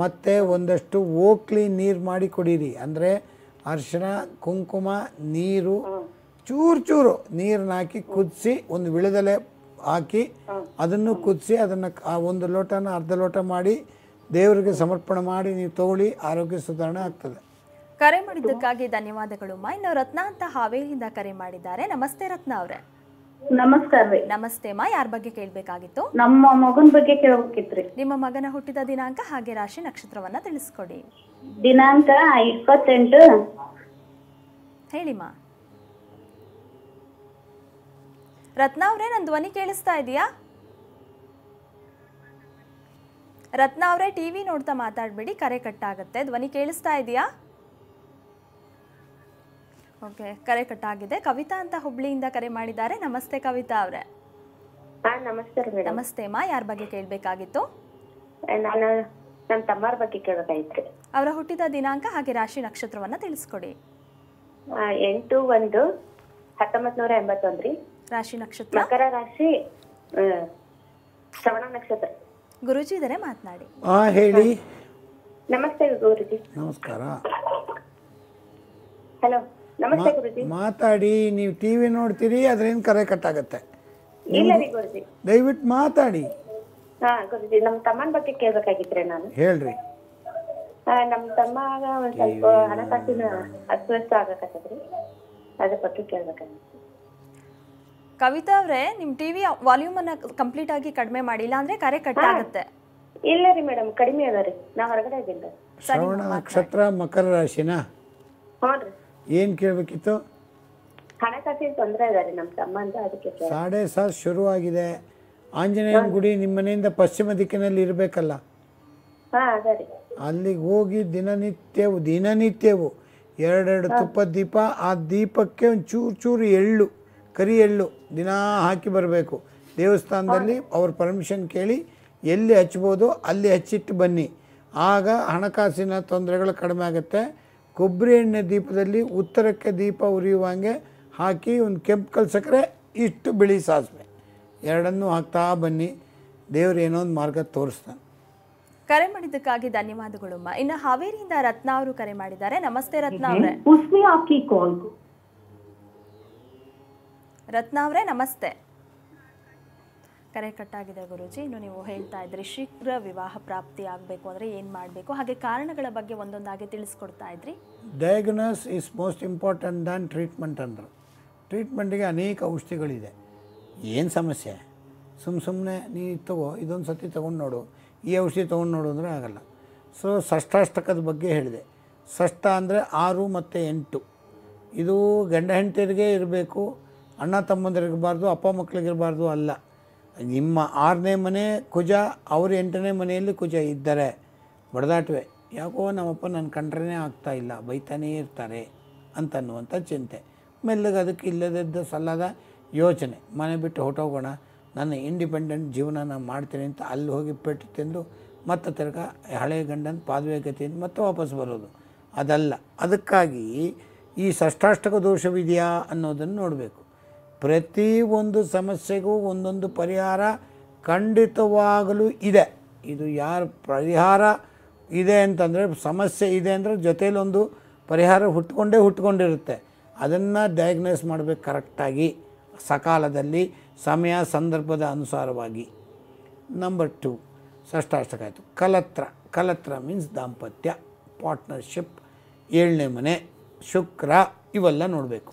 ಮತ್ತೆ ಒಂದಷ್ಟು ಓಕ್ಲಿ ನೀರು ಮಾಡಿ ಕುಡೀರಿ. ಅಂದರೆ ಅರ್ಶಿಣ, ಕುಂಕುಮ, ನೀರು, ಚೂರು ಚೂರು ನೀರನ್ನ ಹಾಕಿ ಕುದಿಸಿ, ಒಂದು ವಿಳೆದೆಲೆ ಹಾಕಿ ಅದನ್ನು ಕುದಿಸಿ ಅದನ್ನು ಆ ಒಂದು ಲೋಟನ ಅರ್ಧ ಲೋಟ ಮಾಡಿ ದೇವರಿಗೆ ಸಮರ್ಪಣೆ ಮಾಡಿ ನೀವು ತಗೊಳ್ಳಿ ಆರೋಗ್ಯ ಸುಧಾರಣೆ ಆಗ್ತದೆ. ಕರೆ ಮಾಡಿದ್ದಕ್ಕಾಗಿ ಧನ್ಯವಾದಗಳು. ಮಾ ಇನ್ನು ರತ್ನ ಅಂತ ಹಾವೇರಿಯಿಂದ ಕರೆ ಮಾಡಿದ್ದಾರೆ. ನಮಸ್ತೆ ರತ್ನ ಅವರೇ. ನಮಸ್ಕಾರ ರೀ. ನಮಸ್ತೆ ಮಾ ಯಾರ ಬಗ್ಗೆ ಕೇಳಬೇಕಾಗಿತ್ತು? ನಮ್ಮ ಮಗನ ಬಗ್ಗೆ ಕೇಳಬೇಕಿತ್ರಿ. ನಿಮ್ಮ ಮಗನ ಹುಟ್ಟಿದ ದಿನಾಂಕ ಹಾಗೆ ರಾಶಿ ನಕ್ಷತ್ರವನ್ನ ತಿಳಿಸ್ಕೊಡಿ. ದಿನಾಂಕ ಇಪ್ಪತ್ತೆಂಟು. ಹೇಳಿ ರತ್ನ ಅವರೇ ನನ್ನ ಧ್ವನಿ ಕೇಳಿಸ್ತಾ ಇದೆಯಾ? ರತ್ನಾ ಅವರೇ ಟಿವಿ ನೋಡ್ತಾ ಮಾತಾಡಬೇಡಿ ಕರೆ ಕಟ್ಟಾಗುತ್ತೆ. ಧ್ವನಿ ಕೇಳಿಸ್ತಾ ಇದೆಯಾ? ಓಕೆ ಕರೆ ಕಟ್ಟಾಗಿದೆ. ಕವಿತಾ ಅಂತ ಹುಬ್ಳಿಯಿಂದ ಕರೆ ಮಾಡಿದ್ದಾರೆ. ನಮಸ್ತೆ ಕವಿತಾ ಅವರೇ. ನಮಸ್ತೆ ನಮಸ್ತೆ ಮಾ ಯಾರ ಬಗ್ಗೆ ಕೇಳಬೇಕಾಗಿತ್ತು? ನಾನು ನಮ್ಮ ತಮ್ಮರ ಬಗ್ಗೆ ಕೇಳಬೇಕಾಯ್ತ್ರಿ ಅವರ ಹುಟ್ಟಿದ ದಿನಾಂಕ ಹಾಗೆ ರಾಶಿ ನಕ್ಷತ್ರವನ್ನ ತಿಳಿಸ್ಕೊಡಿ. ಎಂಟು ಒಂದು ಹತ್ತೊಂಬತ್ ನೂರ ಎಂಬತ್ತೊಂದ್ರಿ ರಾಶಿ ನಕ್ಷತ್ರ? ಮಕರ ರಾಶಿ ಆ, ಶ್ರವಣ ನಕ್ಷತ್ರ. ಗುರುಜಿ ಇದ್ದಾರೆ ಮಾತನಾಡಿ. ಆ ಹೇಳಿ. ನಮಸ್ತೆ ಗುರುಜಿ. ನಮಸ್ಕಾರ. ಹಲೋ ನಮಸ್ತೆ ಗುರುಜಿ. ಮಾತಾಡಿ ನೀವು ಟಿವಿ ನೋಡ್ತೀರಿ ಅದರಿಂದ ಕರೆ ಕಟ್ ಇಲ್ಲ ರೀ ಗುರುಜಿ. ದಯವಿಟ್ಟು ಮಾತಾಡಿ. ಹಾ ಗುರುಜಿ ನಮ್ಮ ತಮ್ಮನ ಬಗ್ಗೆ ಕೇಳ್ಬೇಕಾಗಿತ್ರಿ ನಾನು. ಹೇಳ್ರಿ. ಆ, ನಮ್ ತಮ್ಮಗ ಒಂದ್ ಸ್ವಲ್ಪ ಹಣಕಾಸಿನ ಅಸ್ವಸ್ಥ ಆಗಕತ್ತದ್ರಿ. ಅದ್ರ ಬಗ್ಗೆ ಕೇಳ್ಬೇಕಾಗಿತ್ತು. ಕವಿತಾ ಅವರೇ ನಿಮ್ಮ ಟಿವಿ ವಾಲ್ಯೂಮ್ ಅನ್ನ ಕಂಪ್ಲೀಟ್ ಆಗಿ ಕಡಿಮೆ ಮಾಡಿಲ್ಲ ಅಂದ್ರೆ ಕರೆ ಕಟ್ ಆಗುತ್ತೆ ಇಲ್ಲ ರೀ ಮೇಡಮ್ ಕಡಿಮೆ ಅದ ರೀ. ನಾ ಹೊರಗಡೆ ಇದ್ದೀನಿ ಶ್ರವಣ ನಕ್ಷತ್ರ ಮಕರ ರಾಶಿನಾ? ಏನು ಕೇಳಬೇಕಿತ್ತು? ಹಣಕಾಸಿನ ತೊಂದರೆ ಇದೆ ರೀ ನಮ್ಮ ಸಂಬಂಧ ಅದಕ್ಕೆ. ಸಾಡೆ ಸಾತ್ ಶುರುವಾಗಿದೆ ಆಂಜನೇಯನ ಗುಡಿ ನಿಮ್ಮ ಮನೆಯಿಂದ ಪಶ್ಚಿಮ ದಿಕ್ಕಿನಲ್ಲಿ ಇರಬೇಕಲ್ಲ? ಹಾ ಅದ ರೀ. ಅಲ್ಲಿಗೆ ಹೋಗಿ ದಿನನಿತ್ಯವು ದಿನನಿತ್ಯವು ಎರಡೆರಡು ತುಪ್ಪ ದೀಪ ಆ ದೀಪಕ್ಕೆ ಒಂದು ಚೂರು ಚೂರು ಎಳ್ಳು. ಕರಿ ಎಳ್ಳು ದಿನ ಹಾಕಿ ಬರಬೇಕು. ದೇವಸ್ಥಾನದಲ್ಲಿ ಅವ್ರ ಪರ್ಮಿಷನ್ ಕೇಳಿ ಎಲ್ಲಿ ಹಚ್ಬೋದು ಅಲ್ಲಿ ಹಚ್ಚಿಟ್ಟು ಬನ್ನಿ. ಆಗ ಹಣಕಾಸಿನ ತೊಂದರೆಗಳು ಕಡಿಮೆ ಆಗುತ್ತೆ. ಕೊಬ್ಬರಿ ಎಣ್ಣೆ ದೀಪದಲ್ಲಿ ಉತ್ತರಕ್ಕೆ ದೀಪ ಉರಿಯುವಂಗೆ ಹಾಕಿ ಒಂದು ಕೆಂಪು ಕಲ್ಸಕ್ಕರೆ ಇಷ್ಟು ಬಿಳಿ ಸಾಸಿವೆ. ಎರಡನ್ನೂ ಹಾಕ್ತಾ ಬನ್ನಿ. ದೇವ್ರು ಏನೋ ಒಂದು ಮಾರ್ಗ ತೋರಿಸ್ತಾನೆ. ಕರೆ ಮಾಡಿದ್ದಕ್ಕಾಗಿ ಧನ್ಯವಾದಗಳು ಅಮ್ಮ. ಇನ್ನು ಹಾವೇರಿಯಿಂದ ರತ್ನ ಅವರು ಕರೆ ಮಾಡಿದ್ದಾರೆ. ನಮಸ್ತೆ ರತ್ನ ಅವರೇ. ರತ್ನ ಅವರೇ, ನಮಸ್ತೆ. ಕರೆ ಕಟ್ಟಾಗಿದೆ ಗುರುಜಿ. ಇನ್ನು ನೀವು ಹೇಳ್ತಾ ಇದ್ರಿ, ಶೀಘ್ರ ವಿವಾಹ ಪ್ರಾಪ್ತಿ ಆಗಬೇಕು ಅಂದರೆ ಏನು ಮಾಡಬೇಕು? ಹಾಗೆ ಕಾರಣಗಳ ಬಗ್ಗೆ ಒಂದೊಂದಾಗಿ ತಿಳಿಸ್ಕೊಡ್ತಾ ಇದ್ರಿ. Diagnose is most important than treatment ಅಂದರು. ಟ್ರೀಟ್ಮೆಂಟಿಗೆ ಅನೇಕ ಔಷಧಿಗಳಿದೆ. ಏನು ಸಮಸ್ಯೆ? ಸುಮ್ಮ ಸುಮ್ಮನೆ ನೀ ತಗೋ, ಇದೊಂದು ಸತಿ ತೊಗೊಂಡು ನೋಡು. ಈ ಔಷಧಿ ತೊಗೊಂಡು ನೋಡು ಅಂದರೆ ಆಗಲ್ಲ. ಸೊ ಷಷ್ಟಾಷ್ಟಕದ ಬಗ್ಗೆ ಹೇಳಿದೆ. ಷಷ್ಠ ಅಂದರೆ ಆರು ಮತ್ತು ಎಂಟು. ಇದು ಗಂಡ ಹೆಂಡತಿಯರಿಗೆ ಇರಬೇಕು ಅಣ್ಣ ತಮ್ಮಂದಿರಿಗಿರಬಾರ್ದು ಅಪ್ಪ ಮಕ್ಕಳಿಗಿರಬಾರ್ದು ಅಲ್ಲ. ನಿಮ್ಮ ಆರನೇ ಮನೆ ಕುಜ, ಅವ್ರ ಎಂಟನೇ ಮನೆಯಲ್ಲಿ ಕುಜ ಇದ್ದರೆ ಬಡದಾಟವೆ. ಯಾಕೋ ನಮ್ಮಪ್ಪ ನನ್ನ ಕಂಡ್ರೇ ಆಗ್ತಾ ಇಲ್ಲ, ಬೈತಾನೇ ಇರ್ತಾರೆ ಅಂತನ್ನುವಂಥ ಚಿಂತೆ. ಮೆಲ್ಲಗೆ ಅದಕ್ಕೆ ಇಲ್ಲದಿದ್ದ ಸಲ್ಲದ ಯೋಚನೆ. ಮನೆ ಬಿಟ್ಟು ಹೊಟ್ಟೋಗೋಣ ನನ್ನ ಇಂಡಿಪೆಂಡೆಂಟ್ ಜೀವನ ನಾನು ಮಾಡ್ತೀನಿ ಅಂತ ಅಲ್ಲಿ ಹೋಗಿ ಪೆಟ್ಟು ತಿಂದು ಮತ್ತೆ ತಿರ್ಗ ಹಳೆ ಗಂಡನ ಪಾದವೆ ಮತ್ತೆ ವಾಪಸ್ ಬರೋದು. ಅದಲ್ಲ, ಅದಕ್ಕಾಗಿ ಈ ಷಷ್ಟಾಷ್ಟಕ ದೋಷವಿದೆಯಾ ಅನ್ನೋದನ್ನು ನೋಡಬೇಕು. ಪ್ರತಿ ಒಂದು ಸಮಸ್ಯೆಗೂ ಒಂದೊಂದು ಪರಿಹಾರ ಖಂಡಿತವಾಗಲೂ ಇದೆ. ಇದು ಯಾರು ಪರಿಹಾರ ಇದೆ ಅಂತಂದರೆ, ಸಮಸ್ಯೆ ಇದೆ ಅಂದರೆ ಜೊತೇಲೊಂದು ಪರಿಹಾರ ಹುಟ್ಕೊಂಡೇ ಹುಟ್ಕೊಂಡಿರುತ್ತೆ. ಅದನ್ನು ಡಯಾಗ್ನೈಸ್ ಮಾಡಬೇಕು ಕರೆಕ್ಟಾಗಿ ಸಕಾಲದಲ್ಲಿ, ಸಮಯ ಸಂದರ್ಭದ ಅನುಸಾರವಾಗಿ. ನಂಬರ್ ಟು ಷಷ್ಟಾಷ್ಟಕ ಕಲತ್ರ ಕಲತ್ರ ಮೀನ್ಸ್ ದಾಂಪತ್ಯ ಪಾರ್ಟ್ನರ್ಶಿಪ್ ಏಳನೇ ಮನೆ, ಶುಕ್ರ, ಇವೆಲ್ಲ ನೋಡಬೇಕು.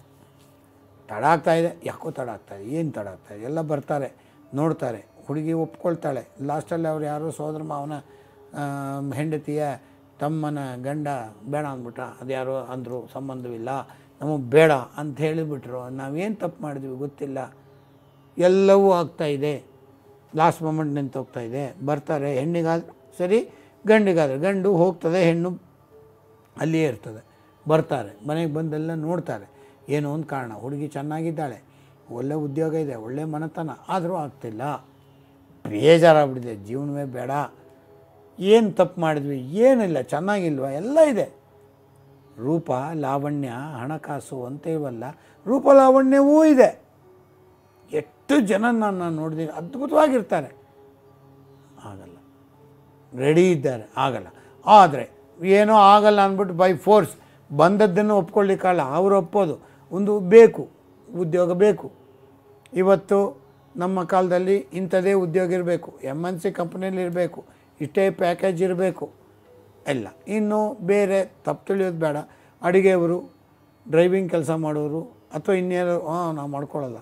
ತಡ ಆಗ್ತಾ ಇದೆ ಯಾಕೋ ತಡ ಆಗ್ತಾ ಇದೆ ಏನು ತಡ ಆಗ್ತಾ ಇದೆ ಎಲ್ಲ ಬರ್ತಾರೆ, ನೋಡ್ತಾರೆ, ಹುಡುಗಿ ಒಪ್ಕೊಳ್ತಾಳೆ. ಲಾಸ್ಟಲ್ಲಿ ಅವ್ರು ಯಾರೋ ಸೋದರ ಮಾವನ ಹೆಂಡತಿಯ ತಮ್ಮನ ಗಂಡ, ಬೇಡ ಅಂದ್ಬಿಟ್ಟ ಅದ್ಯಾರೋ ಅಂದರು ಸಂಬಂಧವಿಲ್ಲ ನಮಗೆ ಬೇಡ ಅಂತ ಹೇಳಿಬಿಟ್ರು. ನಾವೇನು ತಪ್ಪು ಮಾಡಿದ್ವಿ ಗೊತ್ತಿಲ್ಲ. ಎಲ್ಲವೂ ಆಗ್ತಾ ಇದೆ ಲಾಸ್ಟ್ ಮೊಮೆಂಟ್ ನಿಂತು ಹೋಗ್ತಾಯಿದೆ. ಬರ್ತಾರೆ, ಹೆಣ್ಣಿಗಾದ್ರೆ, ಸರಿ, ಗಂಡಿಗಾದ್ರೆ, ಗಂಡು ಹೋಗ್ತದೆ, ಹೆಣ್ಣು ಅಲ್ಲಿಯೇ ಇರ್ತದೆ. ಬರ್ತಾರೆ, ಮನೆಗೆ ಬಂದೆಲ್ಲ ನೋಡ್ತಾರೆ. ಏನೋ ಒಂದು ಕಾರಣ. ಹುಡುಗಿ ಚೆನ್ನಾಗಿದ್ದಾಳೆ. ಒಳ್ಳೆ ಉದ್ಯೋಗ ಇದೆ, ಒಳ್ಳೆ ಮನೆತನ. ಆದರೂ ಆಗ್ತಿಲ್ಲ. ಬೇಜಾರಾಗ್ಬಿಟ್ಟಿದೆ. ಜೀವನವೇ ಬೇಡ. ಏನು ತಪ್ಪು ಮಾಡಿದ್ವಿ? ಏನಿಲ್ಲ. ಚೆನ್ನಾಗಿಲ್ವ? ಎಲ್ಲ ಇದೆ. ರೂಪ, ಲಾವಣ್ಯ, ಹಣಕಾಸು ಅಂತ ಇವಲ್ಲ. ರೂಪ, ಲಾವಣ್ಯವೂ ಇದೆ. ಎಷ್ಟು ಜನ ನಾನು ನೋಡಿದ್ದೀನಿ ಅದ್ಭುತವಾಗಿರ್ತಾರೆ. ಆಗಲ್ಲ. ರೆಡಿ ಇದ್ದಾರೆ. ಆಗಲ್ಲ. ಆದರೆ ಏನೋ ಆಗಲ್ಲ ಅಂದ್ಬಿಟ್ಟು ಬೈ ಫೋರ್ಸ್ ಬಂದದ್ದನ್ನು ಒಪ್ಕೊಳ್ಳಿಕ್ಕಲ್ಲ ಅವರು ಒಪ್ಪೋದು ಒಂದು ಬೇಕು, ಉದ್ಯೋಗ ಬೇಕು. ಇವತ್ತು ನಮ್ಮ ಕಾಲದಲ್ಲಿ ಇಂಥದೇ ಉದ್ಯೋಗ ಇರಬೇಕು. ಎಂ ಎನ್ ಸಿ ಕಂಪ್ನಿಯಲ್ಲಿ ಇರಬೇಕು. ಇಷ್ಟೇ ಪ್ಯಾಕೇಜ್ ಇರಬೇಕು. ಎಲ್ಲ ಇನ್ನು ಬೇರೆ ತಪ್ಪು ತಿಳಿಯೋದು ಬೇಡ. ಅಡುಗೆಯವರು ಡ್ರೈವಿಂಗ್ ಕೆಲಸ ಮಾಡೋರು ಅಥವಾ ಇನ್ನೇನು ಹಾಂ ನಾವು ಮಾಡ್ಕೊಳ್ಳಲ್ಲ.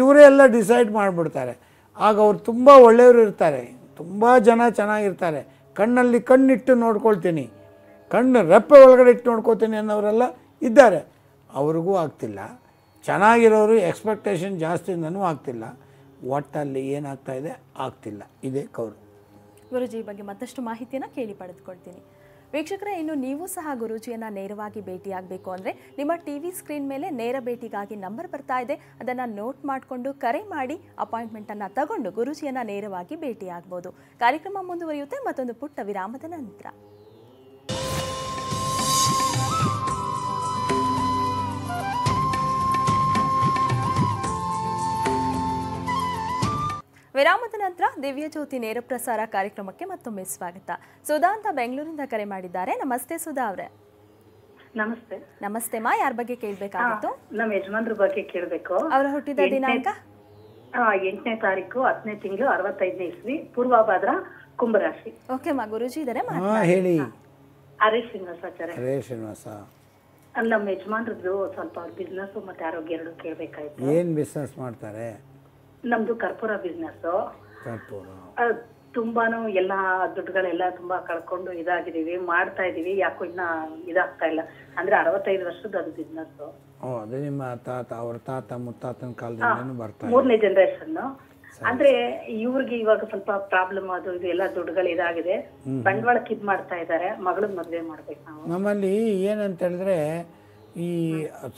ಇವರೇ ಎಲ್ಲ ಡಿಸೈಡ್ ಮಾಡಿಬಿಡ್ತಾರೆ. ಆಗ ಅವ್ರು ತುಂಬ ಒಳ್ಳೆಯವರು ಇರ್ತಾರೆ. ತುಂಬ ಜನ ಚೆನ್ನಾಗಿರ್ತಾರೆ. ಕಣ್ಣಲ್ಲಿ ಕಣ್ಣಿಟ್ಟು ನೋಡ್ಕೊಳ್ತೀನಿ. ಕಣ್ಣು ರೆಪ್ಪೆ ಒಳಗಡೆ ಇಟ್ಟು ನೋಡ್ಕೊತೀನಿ ಅನ್ನೋರೆಲ್ಲ ಇದ್ದಾರೆ. ಅವ್ರಿಗೂ ಆಗ್ತಿಲ್ಲ. ಚೆನ್ನಾಗಿರೋರು ಎಕ್ಸ್ಪೆಕ್ಟೇಷನ್ ಜಾಸ್ತಿಯಿಂದನೂ ಆಗ್ತಿಲ್ಲ. ಒಟ್ಟಲ್ಲಿ ಏನಾಗ್ತಾ ಇದೆ? ಆಗ್ತಿಲ್ಲ. ಇದೇ ಕೌರು. ಗುರುಜಿ ಬಗ್ಗೆ ಮತ್ತಷ್ಟು ಮಾಹಿತಿಯನ್ನು ಕೇಳಿ ಪಡೆದುಕೊಳ್ತೀನಿ. ವೀಕ್ಷಕರೇ, ಇನ್ನು ನೀವು ಸಹ ಗುರುಜಿಯನ್ನು ನೇರವಾಗಿ ಭೇಟಿಯಾಗಬೇಕು ಅಂದರೆ ನಿಮ್ಮ ಟಿ ವಿ ಸ್ಕ್ರೀನ್ ಮೇಲೆ ನೇರ ಭೇಟಿಗಾಗಿ ನಂಬರ್ ಬರ್ತಾ ಇದೆ. ಅದನ್ನು ನೋಟ್ ಮಾಡಿಕೊಂಡು ಕರೆ ಮಾಡಿ ಅಪಾಯಿಂಟ್ಮೆಂಟನ್ನು ತಗೊಂಡು ಗುರುಜಿಯನ್ನು ನೇರವಾಗಿ ಭೇಟಿಯಾಗ್ಬೋದು. ಕಾರ್ಯಕ್ರಮ ಮುಂದುವರಿಯುತ್ತೆ. ಮತ್ತೊಂದು ಪುಟ್ಟ ವಿರಾಮದ ನಂತರ. ವಿರಾಮದ ನಂತರ ದಿವ್ಯಜ್ಯೋತಿ ನೇರ ಪ್ರಸಾರ ಕಾರ್ಯಕ್ರಮಕ್ಕೆ ಮತ್ತೊಮ್ಮೆ ಸ್ವಾಗತ. ಸುಧಾ ಅಂತ ಬೆಂಗಳೂರಿಂದ ಕರೆ ಮಾಡಿದ್ದಾರೆ. ನಮಸ್ತೆ ಸುಧಾ ಅವರೇ. ನಮಸ್ತೆ. ನಮಸ್ತೆ ಮಾ ಯಾರ ಬಗ್ಗೆ ಕೇಳಬೇಕಾಗಿತ್ತು? ನಮ್ಮ ಯಜಮಾನ್ರ ಬಗ್ಗೆ ಕೇಳಬೇಕು. ಅವರ ಹುಟ್ಟಿದ ದಿನಾಂಕ? ಆ, ಎಂಟನೇ ತಾರೀಕು ಹತ್ತನೇ ತಿಂಗಳು ಅರವತ್ತೈದನೇ ಇಸ್ವಿ ಪೂರ್ವಭಾದ್ರ ಕುಂಭರಾಶಿ. ಓಕೆ ಮಾ ಗುರುಜಿ ಇದಾರೆ ಮಾ ಹೇಳಿ. ಶ್ರೀನಿವಾಸ ಆಚಾರ್ಯ ಅರೇ ಶ್ರೀನಿವಾಸ. ನಮ್ಮ ಯಜಮಾನ್ರದ್ದು ಸ್ವಲ್ಪ ಬಿಸ್ನೆಸ್ ಮತ್ತೆ ಆರೋಗ್ಯ ಎರಡು ಕೇಳಬೇಕಾಯ್ತು. ಏನ್ ಬಿಸ್ನೆಸ್ ಮಾಡ್ತಾರೆ? ನಮ್ದು ಕರ್ಪೂರ ಬಿಸ್ನೆಸ್ ಕರ್ಪೂರ. ತುಂಬಾನು ಎಲ್ಲ ದುಡ್ಡುಗಳೆಲ್ಲ ತುಂಬಾ ಕಳ್ಕೊಂಡು ಇದಾಗಿದೀವಿ ಮಾಡ್ತಾ ಇದೀವಿ ಯಾಕೋ ಇನ್ನ ಇದಾಗ್ತಾ ಇಲ್ಲ. ಅಂದ್ರೆ ಅರವತ್ತೈದು ವರ್ಷದ ಅದು ಬಿಸ್ನೆಸ್ ಅದು ನಿಮ್ಮ ತಾತ ಅವ್ರ ತಾತ ಮುತ್ತಾತನ ಕಾಲದಿಂದ ಬರ್ತಾ ಮೂರನೇ ಜನರೇಷನ್ ಅಂದ್ರೆ ಇವ್ರಿಗೆ ಇವಾಗ ಸ್ವಲ್ಪ ಪ್ರಾಬ್ಲಮ್ ಅದು ಇದು ಎಲ್ಲ ದುಡ್ಡುಗಳು ಇದಾಗಿದೆ. ಬಂಡವಾಳಕ್ಕೆ ಇದ್ ಮಾಡ್ತಾ ಇದಾರೆ ಮಗಳನ್ ಮದ್ವೆ ಮಾಡ್ಬೇಕು ನಾವು. ನಮ್ಮಲ್ಲಿ ಏನಂತ ಹೇಳಿದ್ರೆ ಈ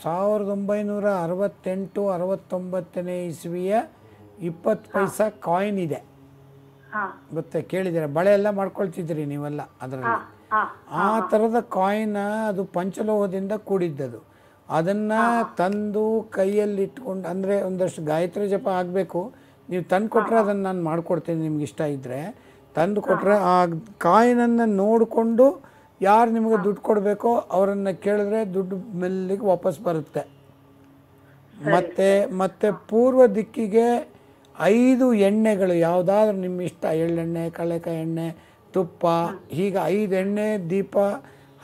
ಸಾವಿರದ ಒಂಬೈನೂರ ಅರವತ್ತೆಂಟು ಅರವತ್ತೊಂಬತ್ತನೇ ಇಸ್ವಿಯ ಇಪ್ಪತ್ತು ಪೈಸ ಕಾಯಿನ್ ಇದೆ. ಗೊತ್ತೆ? ಕೇಳಿದಿರ ಬಳೆ ಎಲ್ಲ ಮಾಡ್ಕೊಳ್ತಿದ್ರಿ ನೀವೆಲ್ಲ ಅದರಲ್ಲಿ. ಆ ಥರದ ಕಾಯಿನ್ ಅದು ಪಂಚಲೋಹದಿಂದ ಕೂಡಿದ್ದದು. ಅದನ್ನು ತಂದು ಕೈಯಲ್ಲಿ ಇಟ್ಕೊಂಡು ಅಂದರೆ ಒಂದಷ್ಟು ಗಾಯತ್ರಿ ಜಪ ಆಗಬೇಕು. ನೀವು ತಂದು ಕೊಟ್ಟರೆ ಅದನ್ನು ನಾನು ಮಾಡಿಕೊಡ್ತೀನಿ ನಿಮ್ಗೆ ಇಷ್ಟ ಇದ್ದರೆ ತಂದು ಕೊಟ್ಟರೆ ಆ ಕಾಯಿನನ್ನು ನೋಡಿಕೊಂಡು ಯಾರು ನಿಮಗೆ ದುಡ್ಡು ಕೊಡಬೇಕೋ ಅವರನ್ನು ಕೇಳಿದ್ರೆ ದುಡ್ಡು ಮೆಲ್ಲಿಗೆ ವಾಪಸ್ ಬರುತ್ತೆ. ಮತ್ತೆ ಮತ್ತೆ ಪೂರ್ವ ದಿಕ್ಕಿಗೆ ಐದು ಎಣ್ಣೆಗಳು ಯಾವುದಾದ್ರೂ ನಿಮ್ಮ ಇಷ್ಟ ಎಳ್ಳೆಣ್ಣೆ ಕಳೆಕಾಯಿ ಎಣ್ಣೆ ತುಪ್ಪ ಹೀಗೆ ಐದು ಎಣ್ಣೆ ದೀಪ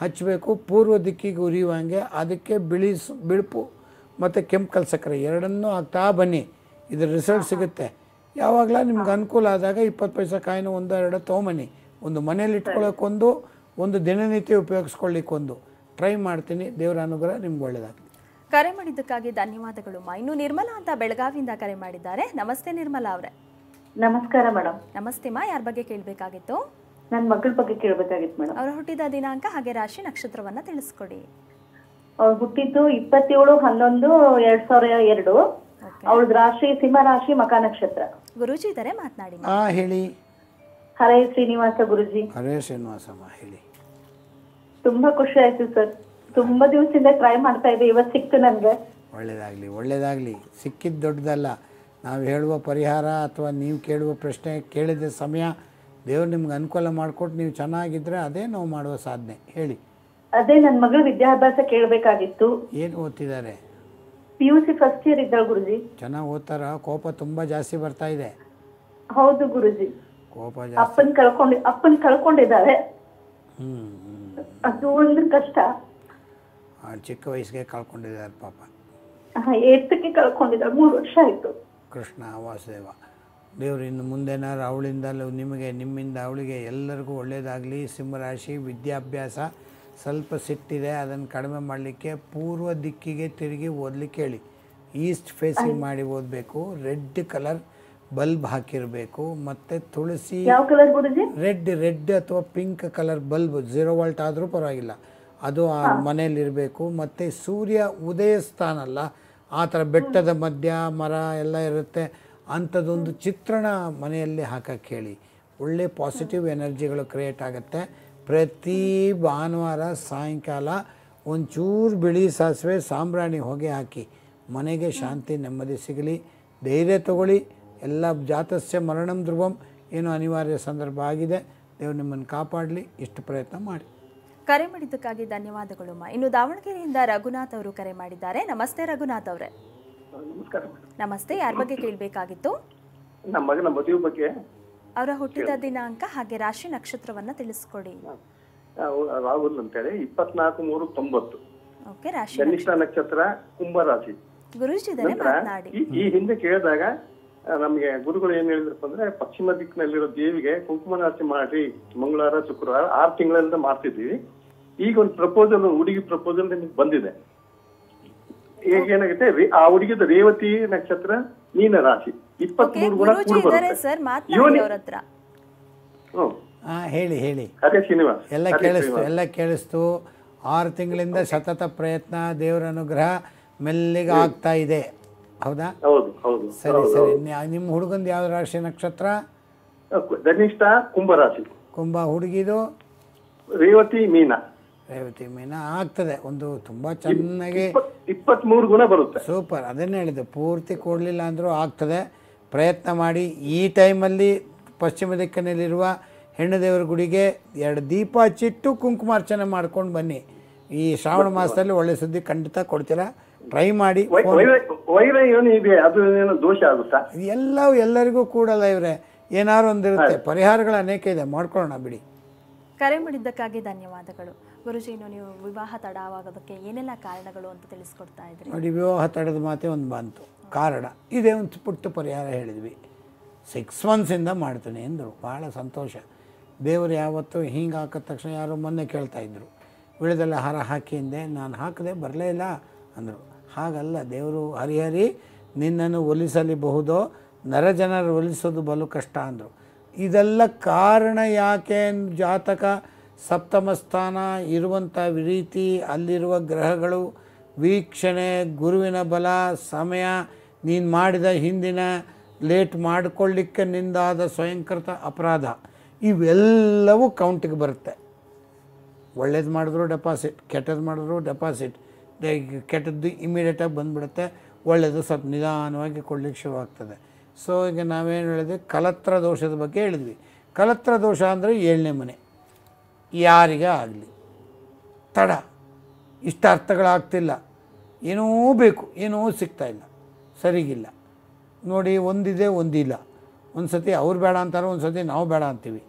ಹಚ್ಚಬೇಕು ಪೂರ್ವ ದಿಕ್ಕಿಗೆ ಉರಿಯುವಂಗೆ ಅದಕ್ಕೆ ಬಿಳಿ ಬಿಳುಪು ಮತ್ತು ಕೆಂಪು ಸಕ್ಕರೆ ಎರಡನ್ನೂ ಆಗ್ತಾ ಬನ್ನಿ. ಇದ್ರ ರಿಸಲ್ಟ್ ಸಿಗುತ್ತೆ. ಯಾವಾಗಲ ನಿಮ್ಗೆ ಅನುಕೂಲ ಆದಾಗ ಇಪ್ಪತ್ತು ಪೈಸೆ ಕಾಯಿನ ಒಂದು ಎರಡು ತೊಗೊಂಬನ್ನಿ. ಒಂದು ಮನೇಲಿ ಇಟ್ಕೊಳ್ಳೋಕ್ಕೊಂದು ಒಂದು ದಿನನಿತ್ಯ ಉಪಯೋಗಿಸ್ಕೊಳ್ಳಿಕ್ಕೊಂದು ಟ್ರೈ ಮಾಡ್ತೀನಿ. ದೇವರ ಅನುಗ್ರಹ ನಿಮ್ಗೆ ಒಳ್ಳೆಯದಾಗಲಿ ಕರೆ ಮಾಡಿದ್ದಕ್ಕಾಗಿ ಧನ್ಯವಾದಗಳು. ಮಾ ಇನ್ನು ನಿರ್ಮಲಾ ಅಂತ ಬೆಳಗಾವಿಯಿಂದ ಕರೆ ಮಾಡಿದ್ದಾರೆ. ನಮಸ್ತೆ ನಿರ್ಮಲಾ ಅವರೇ. ನಮಸ್ಕಾರ ಮೇಡಮ್ ನಮಸ್ತೆ ಮಾ ಯಾರ ಬಗ್ಗೆ ಕೇಳಬೇಕಾಗಿತ್ತು? ನನ್ನ ಮಗಳ ಬಗ್ಗೆ ಕೇಳಬೇಕಾಗಿತ್ತು ಮೇಡಮ್ ಅವರ ಹುಟ್ಟಿದ ದಿನಾಂಕ ಹಾಗೆ ರಾಶಿ ನಕ್ಷತ್ರವನ್ನ ತಿಳಿಸ್ಕೊಡಿ. ಅವ್ರು ಹುಟ್ಟಿದ್ದು ಇಪ್ಪತ್ತೇಳು ಹನ್ನೊಂದು ಎರಡ್ ಸಾವಿರ ಎರಡು. ಅವಳದ್ ರಾಶಿ ಸಿಂಹ ರಾಶಿ ಮಕ ನಕ್ಷತ್ರ. ಗುರುಜಿ ಇದ್ದಾರೆ ಮಾತನಾಡಿ. ಹೇಳಿ. ಹರೇ ಶ್ರೀನಿವಾಸ ಗುರುಜಿ. ಹರೇ ಶ್ರೀನಿವಾಸಮ್ಮ ಹೇಳಿ. ತುಂಬಾ ಖುಷಿ ಆಯ್ತು ಸರ್. ತುಂಬಾ ದಿವಸದಿಂದ ಟ್ರೈ ಮಾಡ್ತಾ ಇದ್ದೆ ಇವತ್ತು ಸಿಕ್ತು ನನಗೆ. ಒಳ್ಳೆಯದಾಗಲಿ ಒಳ್ಳೆಯದಾಗಲಿ ಸಿಕ್ಕಿದ್ದು ದೊಡ್ಡದಲ್ಲ. ನಾವು ಹೇಳುವ ಪರಿಹಾರ ಅಥವಾ ನೀವು ಕೇಳುವ ಪ್ರಶ್ನೆ ಕೇಳಿದ ಸಮಯ ದೇವ್ರು ನಿಮ್ಗೆ ಅನುಕೂಲ ಮಾಡಿಕೊಟ್ಟು ನೀವು ಚೆನ್ನಾಗಿದ್ದರೆ ಅದೇ ನಾವು ಮಾಡುವ ಸಾಧನೆ. ಹೇಳಿ. ಅದೇ ನನ್ನ ಮಗಳು ವಿದ್ಯಾಭ್ಯಾಸ ಕೇಳಬೇಕಾಗಿತ್ತು. ಏನು ಓದ್ತಿದ್ದಾರೆ P U C first year ಇದ್ದಾಳೆ ಗುರುಜಿ. ಚೆನ್ನಾಗಿ ಓದ್ತಾರ? ಕೋಪ ತುಂಬ ಜಾಸ್ತಿ ಬರ್ತಾ ಇದೆ. ಹೌದು ಗುರುಜಿ. ಕೋಪ ಜಾಸ್ತಿ. ಅಪ್ಪನ್ ಕಳ್ಕೊಂಡು ಅಪ್ಪನ್ ಕಳ್ಕೊಂಡಿದ್ದಾರೆ. ಹ್ಞೂ ಅದು ಒಂದು ಕಷ್ಟ. ಚಿಕ್ಕ ವಯಸ್ಸಿಗೆ ಕಳ್ಕೊಂಡಿದ್ದಾರೆ ಪಾಪ. ಕಳ್ಕೊಂಡಿದ್ದಾರೆ? ಮೂರು ವರ್ಷ ಆಯ್ತು. ಕೃಷ್ಣ ವಾಸುದೇವ ದೇವರು ಇನ್ನು ಮುಂದೇನಾದ್ರು ಅವಳಿಂದಲೂ ನಿಮಗೆ ನಿಮ್ಮಿಂದ ಅವಳಿಗೆ ಎಲ್ಲರಿಗೂ ಒಳ್ಳೆಯದಾಗಲಿ ಸಿಂಹರಾಶಿ ವಿದ್ಯಾಭ್ಯಾಸ ಸ್ವಲ್ಪ ಸಿಟ್ಟಿದೆ ಅದನ್ನು ಕಡಿಮೆ ಮಾಡಲಿಕ್ಕೆ ಪೂರ್ವ ದಿಕ್ಕಿಗೆ ತಿರುಗಿ ಓದಲಿಕ್ಕೆ ಹೇಳಿ. ಈಸ್ಟ್ ಫೇಸಿಂಗ್ ಮಾಡಿ ಓದಬೇಕು ರೆಡ್ ಕಲರ್ ಬಲ್ಬ್ ಹಾಕಿರಬೇಕು ಮತ್ತು ತುಳಸಿ ರೆಡ್ ರೆಡ್ ಅಥವಾ pink colour bulb zero watt ಆದರೂ ಪರವಾಗಿಲ್ಲ. ಅದು ಆ ಮನೆಯಲ್ಲಿರಬೇಕು. ಮತ್ತು ಸೂರ್ಯ ಉದಯ ಸ್ಥಾನ ಅಲ್ಲ ಆ ಥರ ಬೆಟ್ಟದ ಮಧ್ಯ ಮರ ಎಲ್ಲ ಇರುತ್ತೆ. ಅಂಥದ್ದೊಂದು ಚಿತ್ರಣ ಮನೆಯಲ್ಲಿ ಹಾಕಕ್ಕೆ ಹೇಳಿ ಒಳ್ಳೆ ಪಾಸಿಟಿವ್ ಎನರ್ಜಿಗಳು ಕ್ರಿಯೇಟ್ ಆಗುತ್ತೆ. ಪ್ರತಿ ಭಾನುವಾರ ಸಾಯಂಕಾಲ ಒಂಚೂರು ಬಿಳಿ ಸಾಸಿವೆ ಸಾಂಬ್ರಾಣಿ ಹೊಗೆ ಹಾಕಿ ಮನೆಗೆ ಶಾಂತಿ ನೆಮ್ಮದಿ ಸಿಗಲಿ. ಧೈರ್ಯ ತಗೊಳ್ಳಿ. ಎಲ್ಲ ಜಾತಸ್ಯ ಮರಣಂ ಧ್ರುವಂ. ಏನೋ ಅನಿವಾರ್ಯ ಸಂದರ್ಭ ಆಗಿದೆ. ದೇವ್ರು ನಿಮ್ಮನ್ನು ಕಾಪಾಡಲಿ. ಇಷ್ಟು ಪ್ರಯತ್ನ ಮಾಡಿ. ಕರೆ ಮಾಡಿದ್ದಕ್ಕಾಗಿ ಧನ್ಯವಾದಗಳು ಅಮ್ಮ. ಇನ್ನು ದಾವಣಗೆರೆಯಿಂದ ರಘುನಾಥ್ ಅವರು ಕರೆ ಮಾಡಿದ್ದಾರೆ. ನಮಸ್ತೆ ರಘುನಾಥ್ ಅವರೇ. ನಮಸ್ಕಾರ. ನಮಸ್ತೆ. ಯಾರ ಬಗ್ಗೆ ಕೇಳಬೇಕಾಗಿತ್ತು? ನಮ್ಮ ಮಗನ ಮದುವೆ ಬಗ್ಗೆ. ಅವರ ಹುಟ್ಟಿದ ದಿನಾಂಕ ಹಾಗೆ ರಾಶಿ ನಕ್ಷತ್ರವನ್ನ ತಿಳಿಸ್ಕೊಡಿ. ರಾಹುಲ್ ಅಂತೇಳಿ ಇಪ್ಪತ್ನಾಲ್ಕು ಮೂರು ತೊಂಬತ್ತು. ಓಕೆ ರಾಶಿ ಕನಿಷ್ಠ ನಕ್ಷತ್ರ. ಕುಂಭರಾಶಿ ಗುರುಜಿ ಇದ್ದಾರೆ ನಂತರ ಮಾತನಾಡಿ. ಈ ಹಿಂದೆ ಕೇಳಿದಾಗ ನಮ್ಗೆ ಗುರುಗಳು ಏನ್ ಹೇಳಿದ್ರಪ್ಪ ಅಂದ್ರೆ ಪಶ್ಚಿಮ ದಿಕ್ಕಿನಲ್ಲಿರೋ ದೇವಿಗೆ ಕುಂಕುಮನಾರ್ಚನೆ ಮಾಡಿ ಮಂಗಳವಾರ ಶುಕ್ರವಾರ ಆರು ತಿಂಗಳಿಂದ ಮಾಡ್ತಿದ್ವಿ ಈಗ ಒಂದು ಪ್ರಪೋಸಲ್ ಹುಡುಗಿ ಪ್ರಪೋಸಲ್ ನಿಮ್ಗೆ ಬಂದಿದೆ. ಈಗ ಏನಾಗುತ್ತೆ ರೇ- ಆ ಹುಡುಗಿದ ರೇವತಿ ನಕ್ಷತ್ರ ಮೀನ ರಾಶಿ. ಇಪ್ಪತ್ಮೂರು ಗುಣ ಹೇಳಿ ಹೇಳಿ. ಅದೇ ಶ್ರೀನಿವಾಸ್ ಎಲ್ಲ ಕೇಳಿಸ್ತು ಎಲ್ಲ ಕೇಳಿಸ್ತು. ಆರು ತಿಂಗಳಿಂದ ಸತತ ಪ್ರಯತ್ನ ದೇವರ ಅನುಗ್ರಹ ಮೆಲ್ಲಿಗೆ ಆಗ್ತಾ ಇದೆ. ಹೌದಾ? ಹೌದು ಹೌದು ಸರಿ ಸರಿ. ನಿಮ್ಮ ಹುಡುಗಂದು ಯಾವ ರಾಶಿ ನಕ್ಷತ್ರ? ಕುಂಭ ರಾಶಿ. ಕುಂಭ ಹುಡುಗಿದು? ರೇವತಿ ಮೀನ. ರೇವತಿ ಮೀನ ಆಗ್ತದೆ. ಒಂದು ತುಂಬಾ ಚೆನ್ನಾಗಿ ಇಪ್ಪತ್ಮೂರು ಗುಣ ಬರುತ್ತೆ. ಸೂಪರ್. ಅದನ್ನೇ ಹೇಳಿದೆ ಪೂರ್ತಿ ಕೊಡಲಿಲ್ಲ ಅಂದರೂ ಆಗ್ತದೆ. ಪ್ರಯತ್ನ ಮಾಡಿ. ಈ ಟೈಮಲ್ಲಿ ಪಶ್ಚಿಮ ದಿಕ್ಕಿನಲ್ಲಿರುವ ಹೆಣ್ಣು ದೇವರ ಗುಡಿಗೆ ಎರಡು ದೀಪ ಚಿಟ್ಟು ಕುಂಕುಮಾರ್ಚನೆ ಮಾಡ್ಕೊಂಡು ಬನ್ನಿ. ಈ ಶ್ರಾವಣ ಮಾಸದಲ್ಲಿ ಒಳ್ಳೆ ಸುದ್ದಿ ಖಂಡಿತ ಕೊಡ್ತೀರಾ? ಟ್ರೈ ಮಾಡಿ. ವೈ- ವೈರ- ವೈರ ಏನು ಇದೆ. ಅದು ಏನೋ ದೋಷ ಆಗುತ್ತಾ? ಎಲ್ಲವೂ ಎಲ್ಲರಿಗೂ ಕೂಡಲ್ಲ ಇವರೇ. ಏನಾರು ಒಂದಿರುತ್ತೆ. ಪರಿಹಾರಗಳು ಅನೇಕ ಇದೆ. ಮಾಡ್ಕೊಳ್ಳೋಣ ಬಿಡಿ. ಕರೆ ಮಾಡಿದ್ದಕ್ಕಾಗಿ ಧನ್ಯವಾದಗಳು. ಗುರುಜಿ ನೀವು ವಿವಾಹ ತಡವಾಗೋದಕ್ಕೆ ಏನೆಲ್ಲ ಕಾರಣಗಳು ಅಂತ ತಿಳಿಸ್ಕೊಡ್ತಾ ಇದ್ರಿ? ನೋಡಿ, ವಿವಾಹ ತಡೆದ ಮಾತೆ ಒಂದು ಬಂತು. ಕಾರಣ, ಇದೇ ಒಂದು ಪುಟ್ಟ ಪರಿಹಾರ ಹೇಳಿದ್ವಿ. ಸಿಕ್ಸ್ ಮಂತ್ಸಿಂದ ಮಾಡ್ತೀನಿ ಎಂದರು. ಭಾಳ ಸಂತೋಷ. ದೇವರು ಯಾವತ್ತೂ ಹಿಂಗೆ ಹಾಕಿದ ತಕ್ಷಣ ಯಾರೋ ಮೊನ್ನೆ ಕೇಳ್ತಾ ಇದ್ರು. ಉಳಿದೆಲ್ಲ ಹಾರ ಹಾಕಿ ಹಿಂದೆ ನಾನು ಹಾಕದೆ ಬರಲೇ ಇಲ್ಲ ಅಂದರು. ಹಾಗಲ್ಲ, ದೇವರು ಹರಿಹರಿ, ನಿನ್ನನ್ನು ಒಲಿಸಲಿಬಹುದೋ? ನರಜನರು ಒಲಿಸೋದು ಬಲು ಕಷ್ಟ ಅಂದರು. ಇದೆಲ್ಲ ಕಾರಣ ಯಾಕೆ? ಜಾತಕ ಸಪ್ತಮ ಸ್ಥಾನ ಇರುವಂಥ ರೀತಿ ಅಲ್ಲಿರುವ ಗ್ರಹಗಳು, ವೀಕ್ಷಣೆ, ಗುರುವಿನ ಬಲ, ಸಮಯ, ನೀನು ಮಾಡಿದ ಹಿಂದಿನ, ಲೇಟ್ ಮಾಡಿಕೊಳ್ಳಿಕ್ಕೆ ನಿಂದಾದ ಸ್ವಯಂಕೃತ ಅಪರಾಧ, ಇವೆಲ್ಲವೂ ಕೌಂಟಿಗೆ ಬರುತ್ತೆ. ಒಳ್ಳೇದು ಮಾಡಿದ್ರು ಡೆಪಾಸಿಟ್ ಕೆಟ್ಟದ್ದು ಮಾಡಿದ್ರು ಡೆಪಾಸಿಟ್ ಕೆಟ್ಟದ್ದು ಇಮಿಡಿಯೇಟಾಗಿ ಬಂದುಬಿಡುತ್ತೆ ಒಳ್ಳೆಯದು ಸ್ವಲ್ಪ ನಿಧಾನವಾಗಿ ಕೊಡ್ಲಿಕ್ಕೆ ಶುರುವಾಗ್ತದೆ ಸೊ ಈಗ ನಾವೇನು ಹೇಳಿದ್ವಿ? ಕಲತ್ರ ದೋಷದ ಬಗ್ಗೆ ಹೇಳಿದ್ವಿ. ಕಲತ್ರ ದೋಷ ಅಂದರೆ ಏಳನೇ ಮನೆ. ಯಾರಿಗೇ ಆಗಲಿ. ತಡ. ಇಷ್ಟ ಅರ್ಥಗಳಾಗ್ತಿಲ್ಲ ಏನೂ ಬೇಕು, ಏನೋ ಸಿಗ್ತಾ ಇಲ್ಲ. ಸರಿಗಿಲ್ಲ. ನೋಡಿ, ಒಂದಿದೆ, ಒಂದಿಲ್ಲ. ಒಂದು ಸತಿ ಅವ್ರು ಬೇಡ ಅಂತಾರೆ ಒಂದು ಸತಿ ನಾವು ಬೇಡ ಅಂತೀವಿ.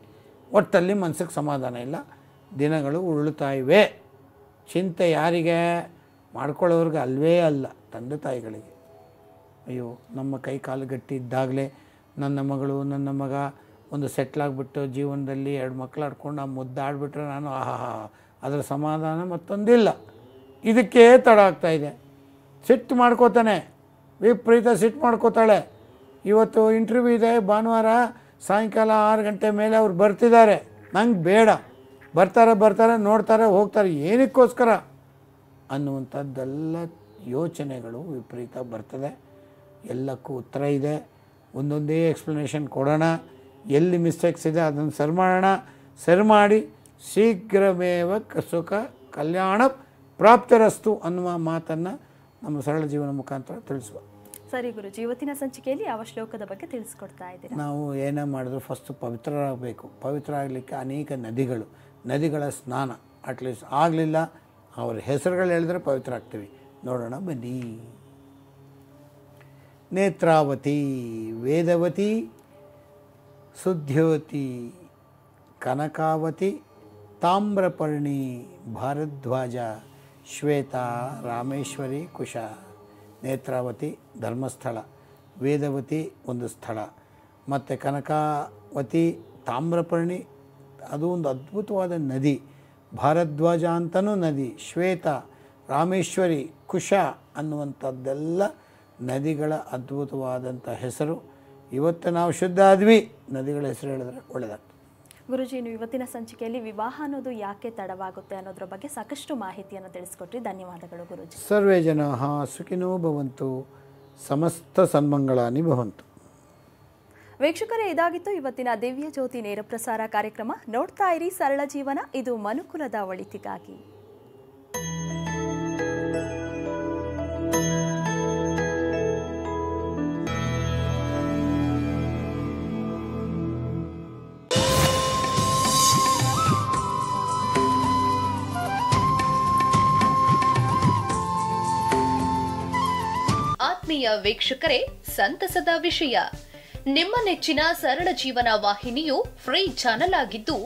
ಒಟ್ಟಲ್ಲಿ ಮನಸ್ಸಿಗೆ ಸಮಾಧಾನ ಇಲ್ಲ. ದಿನಗಳು ಉರುಳುತ್ತಾ ಇವೆ. ಚಿಂತೆ ಯಾರಿಗೆ? ಮಾಡ್ಕೊಳ್ಳೋರ್ಗೆ ಅಲ್ವೇ ಅಲ್ಲ, ತಂದೆ ತಾಯಿಗಳಿಗೆ. ಅಯ್ಯೋ, ನಮ್ಮ ಕೈ ಕಾಲು ಗಟ್ಟಿ ಇದ್ದಾಗಲೇ ನನ್ನ ಮಗಳು, ನನ್ನ ಮಗ ಒಂದು ಸೆಟ್ಲಾಗ್ಬಿಟ್ಟು ಜೀವನದಲ್ಲಿ ಎರಡು ಮಕ್ಕಳು ಆಡ್ಕೊಂಡು ಆ ಮುದ್ದಾಡ್ಬಿಟ್ರೆ ನಾನು ಆಹಾ ಅದರ ಸಮಾಧಾನ ಮತ್ತೊಂದಿಲ್ಲ. ಇದಕ್ಕೆ ತಡ ಆಗ್ತಾ ಇದೆ. ಸಿಟ್ಟು ಮಾಡ್ಕೋತಾನೆ. ವಿಪರೀತ ಸಿಟ್ಟು ಮಾಡ್ಕೋತಾಳೆ. ಇವತ್ತು ಇಂಟರ್ವ್ಯೂ ಇದೆ, ಭಾನುವಾರ ಸಾಯಂಕಾಲ ಆರು ಗಂಟೆ ಮೇಲೆ ಅವ್ರು ಬರ್ತಿದ್ದಾರೆ. ನಂಗೆ ಬೇಡ. ಬರ್ತಾರೆ ಬರ್ತಾರೆ, ನೋಡ್ತಾರೆ, ಹೋಗ್ತಾರೆ. ಏನಕ್ಕೋಸ್ಕರ? ಅನ್ನುವಂಥದ್ದೆಲ್ಲ ಯೋಚನೆಗಳು ವಿಪರೀತ ಬರ್ತದೆ. ಎಲ್ಲಕ್ಕೂ ಉತ್ತರ ಇದೆ. ಒಂದೊಂದೇ ಎಕ್ಸ್ಪ್ಲನೇಷನ್ ಕೊಡೋಣ. ಎಲ್ಲಿ ಮಿಸ್ಟೇಕ್ಸ್ ಇದೆ ಅದನ್ನು ಸರಿ ಮಾಡೋಣ. ಸರಿ ಮಾಡಿ ಶೀಘ್ರಮೇವ ಸುಖ ಕಲ್ಯಾಣ ಪ್ರಾಪ್ತರಸ್ತು ಅನ್ನುವ ಮಾತನ್ನು ನಮ್ಮ ಸರಳ ಜೀವನ ಮುಖಾಂತರ ತಿಳಿಸುವ. ಸರಿ ಗುರುಜಿ ಇವತ್ತಿನ ಸಂಚಿಕೆಯಲ್ಲಿ ಯಾವ ಶ್ಲೋಕದ ಬಗ್ಗೆ ತಿಳಿಸ್ಕೊಡ್ತಾ ಇದ್ದೀರಾ? ನಾವು ಏನೇ ಮಾಡಿದ್ರು ಫಸ್ಟ್ ಪವಿತ್ರರಾಗಬೇಕು. ಪವಿತ್ರ ಆಗಲಿಕ್ಕೆ ಅನೇಕ ನದಿಗಳು ನದಿಗಳ ಸ್ನಾನ ಅಟ್ಲೀಸ್ಟ್ ಆಗಲಿಲ್ಲ. ಅವ್ರ ಹೆಸರುಗಳು ಹೇಳಿದ್ರೆ ಪವಿತ್ರ ಆಗ್ತೀವಿ ನೋಡೋಣ ಬನ್ನಿ. ನೇತ್ರಾವತಿ ವೇದವತಿ ಸುದ್ಯೋತಿ ಕನಕಾವತಿ ತಾಮ್ರಪರ್ಣಿ ಭಾರದ್ವಾಜ ಶ್ವೇತಾ ರಾಮೇಶ್ವರಿ ಕುಶ ನೇತ್ರಾವತಿ ಧರ್ಮಸ್ಥಳ ವೇದವತಿ ಒಂದು ಸ್ಥಳ. ಮತ್ತು ಕನಕಾವತಿ ತಾಮ್ರಪರ್ಣಿ ಅದು ಒಂದು ಅದ್ಭುತವಾದ ನದಿ. ಭಾರದ್ವಾಜ ಅಂತಲೂ ನದಿ, ಶ್ವೇತ ರಾಮೇಶ್ವರಿ ಕುಶ ಅನ್ನುವಂಥದ್ದೆಲ್ಲ ನದಿಗಳ ಅದ್ಭುತವಾದಂಥ ಹೆಸರು. ಇವತ್ತು ನಾವು ಶುದ್ಧ ಆದ್ವಿ. ನದಿಗಳ ಹೆಸರು ಹೇಳಿದ್ರೆ ಒಳ್ಳೆಯದಾಗ್ತದೆ ಗುರುಜಿ ನೀವು ಇವತ್ತಿನ ಸಂಚಿಕೆಯಲ್ಲಿ ವಿವಾಹ ಅನ್ನೋದು ಯಾಕೆ ತಡವಾಗುತ್ತೆ ಅನ್ನೋದ್ರ ಬಗ್ಗೆ ಸಾಕಷ್ಟು ಮಾಹಿತಿಯನ್ನು ತಿಳಿಸ್ಕೊಟ್ರಿ. ಧನ್ಯವಾದಗಳು ಗುರುಜಿ. ಸರ್ವೇ ಜನ ಸುಖಿನೋ ಭವಂತು ಸಮಸ್ತ ಸನ್ಮಂಗಳ ಭವಂತು ವೀಕ್ಷಕರೇ ಇದಾಗಿತ್ತು ಇವತ್ತಿನ ದಿವ್ಯ ಜ್ಯೋತಿ ನೇರ ಪ್ರಸಾರ ಕಾರ್ಯಕ್ರಮ. ನೋಡ್ತಾ ಇರಿ ಸರಳ ಜೀವನ. ಇದು ಮನುಕುಲದ ಒಳಿತಿಗಾಗಿ. ವೀಕ್ಷಕರೇ, ಸಂತಸದ ವಿಷಯ. ನಿಮ್ಮ ನೆಚ್ಚಿನ ಸರಳ ಜೀವನ ವಾಹಿನಿಯು ಫ್ರೀ ಚಾನೆಲ್ ಆಗಿದ್ದು,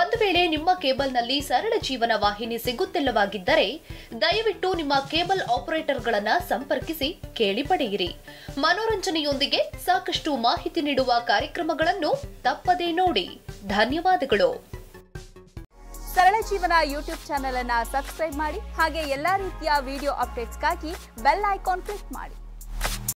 ಒಂದು ವೇಳೆ ನಿಮ್ಮ ಕೇಬಲ್ನಲ್ಲಿ ಸರಳ ಜೀವನ ವಾಹಿನಿ ಸಿಗುತ್ತಿಲ್ಲವಾಗಿದ್ದರೆ, ದಯವಿಟ್ಟು ನಿಮ್ಮ ಕೇಬಲ್ ಆಪರೇಟರ್ಗಳನ್ನ ಸಂಪರ್ಕಿಸಿ ಕೇಳಿ ಪಡೆಯಿರಿ ಮನೋರಂಜನೆಯೊಂದಿಗೆ ಸಾಕಷ್ಟು ಮಾಹಿತಿ ನೀಡುವ ಕಾರ್ಯಕ್ರಮಗಳನ್ನು ತಪ್ಪದೇ ನೋಡಿ. ಧನ್ಯವಾದಗಳು. ಸರಳ ಜೀವನ ಯೂಟ್ಯೂಬ್ ಚಾನೆಲ್ ಅನ್ನು ಸಬ್ಸ್ಕ್ರೈಬ್ ಮಾಡಿ, ಹಾಗೆ ಎಲ್ಲಾ ರೀತಿಯ ವಿಡಿಯೋ ಅಪ್ಡೇಟ್ಸ್ಗಾಗಿ ಬೆಲ್ ಐಕಾನ್ ಕ್ಲಿಕ್ ಮಾಡಿ.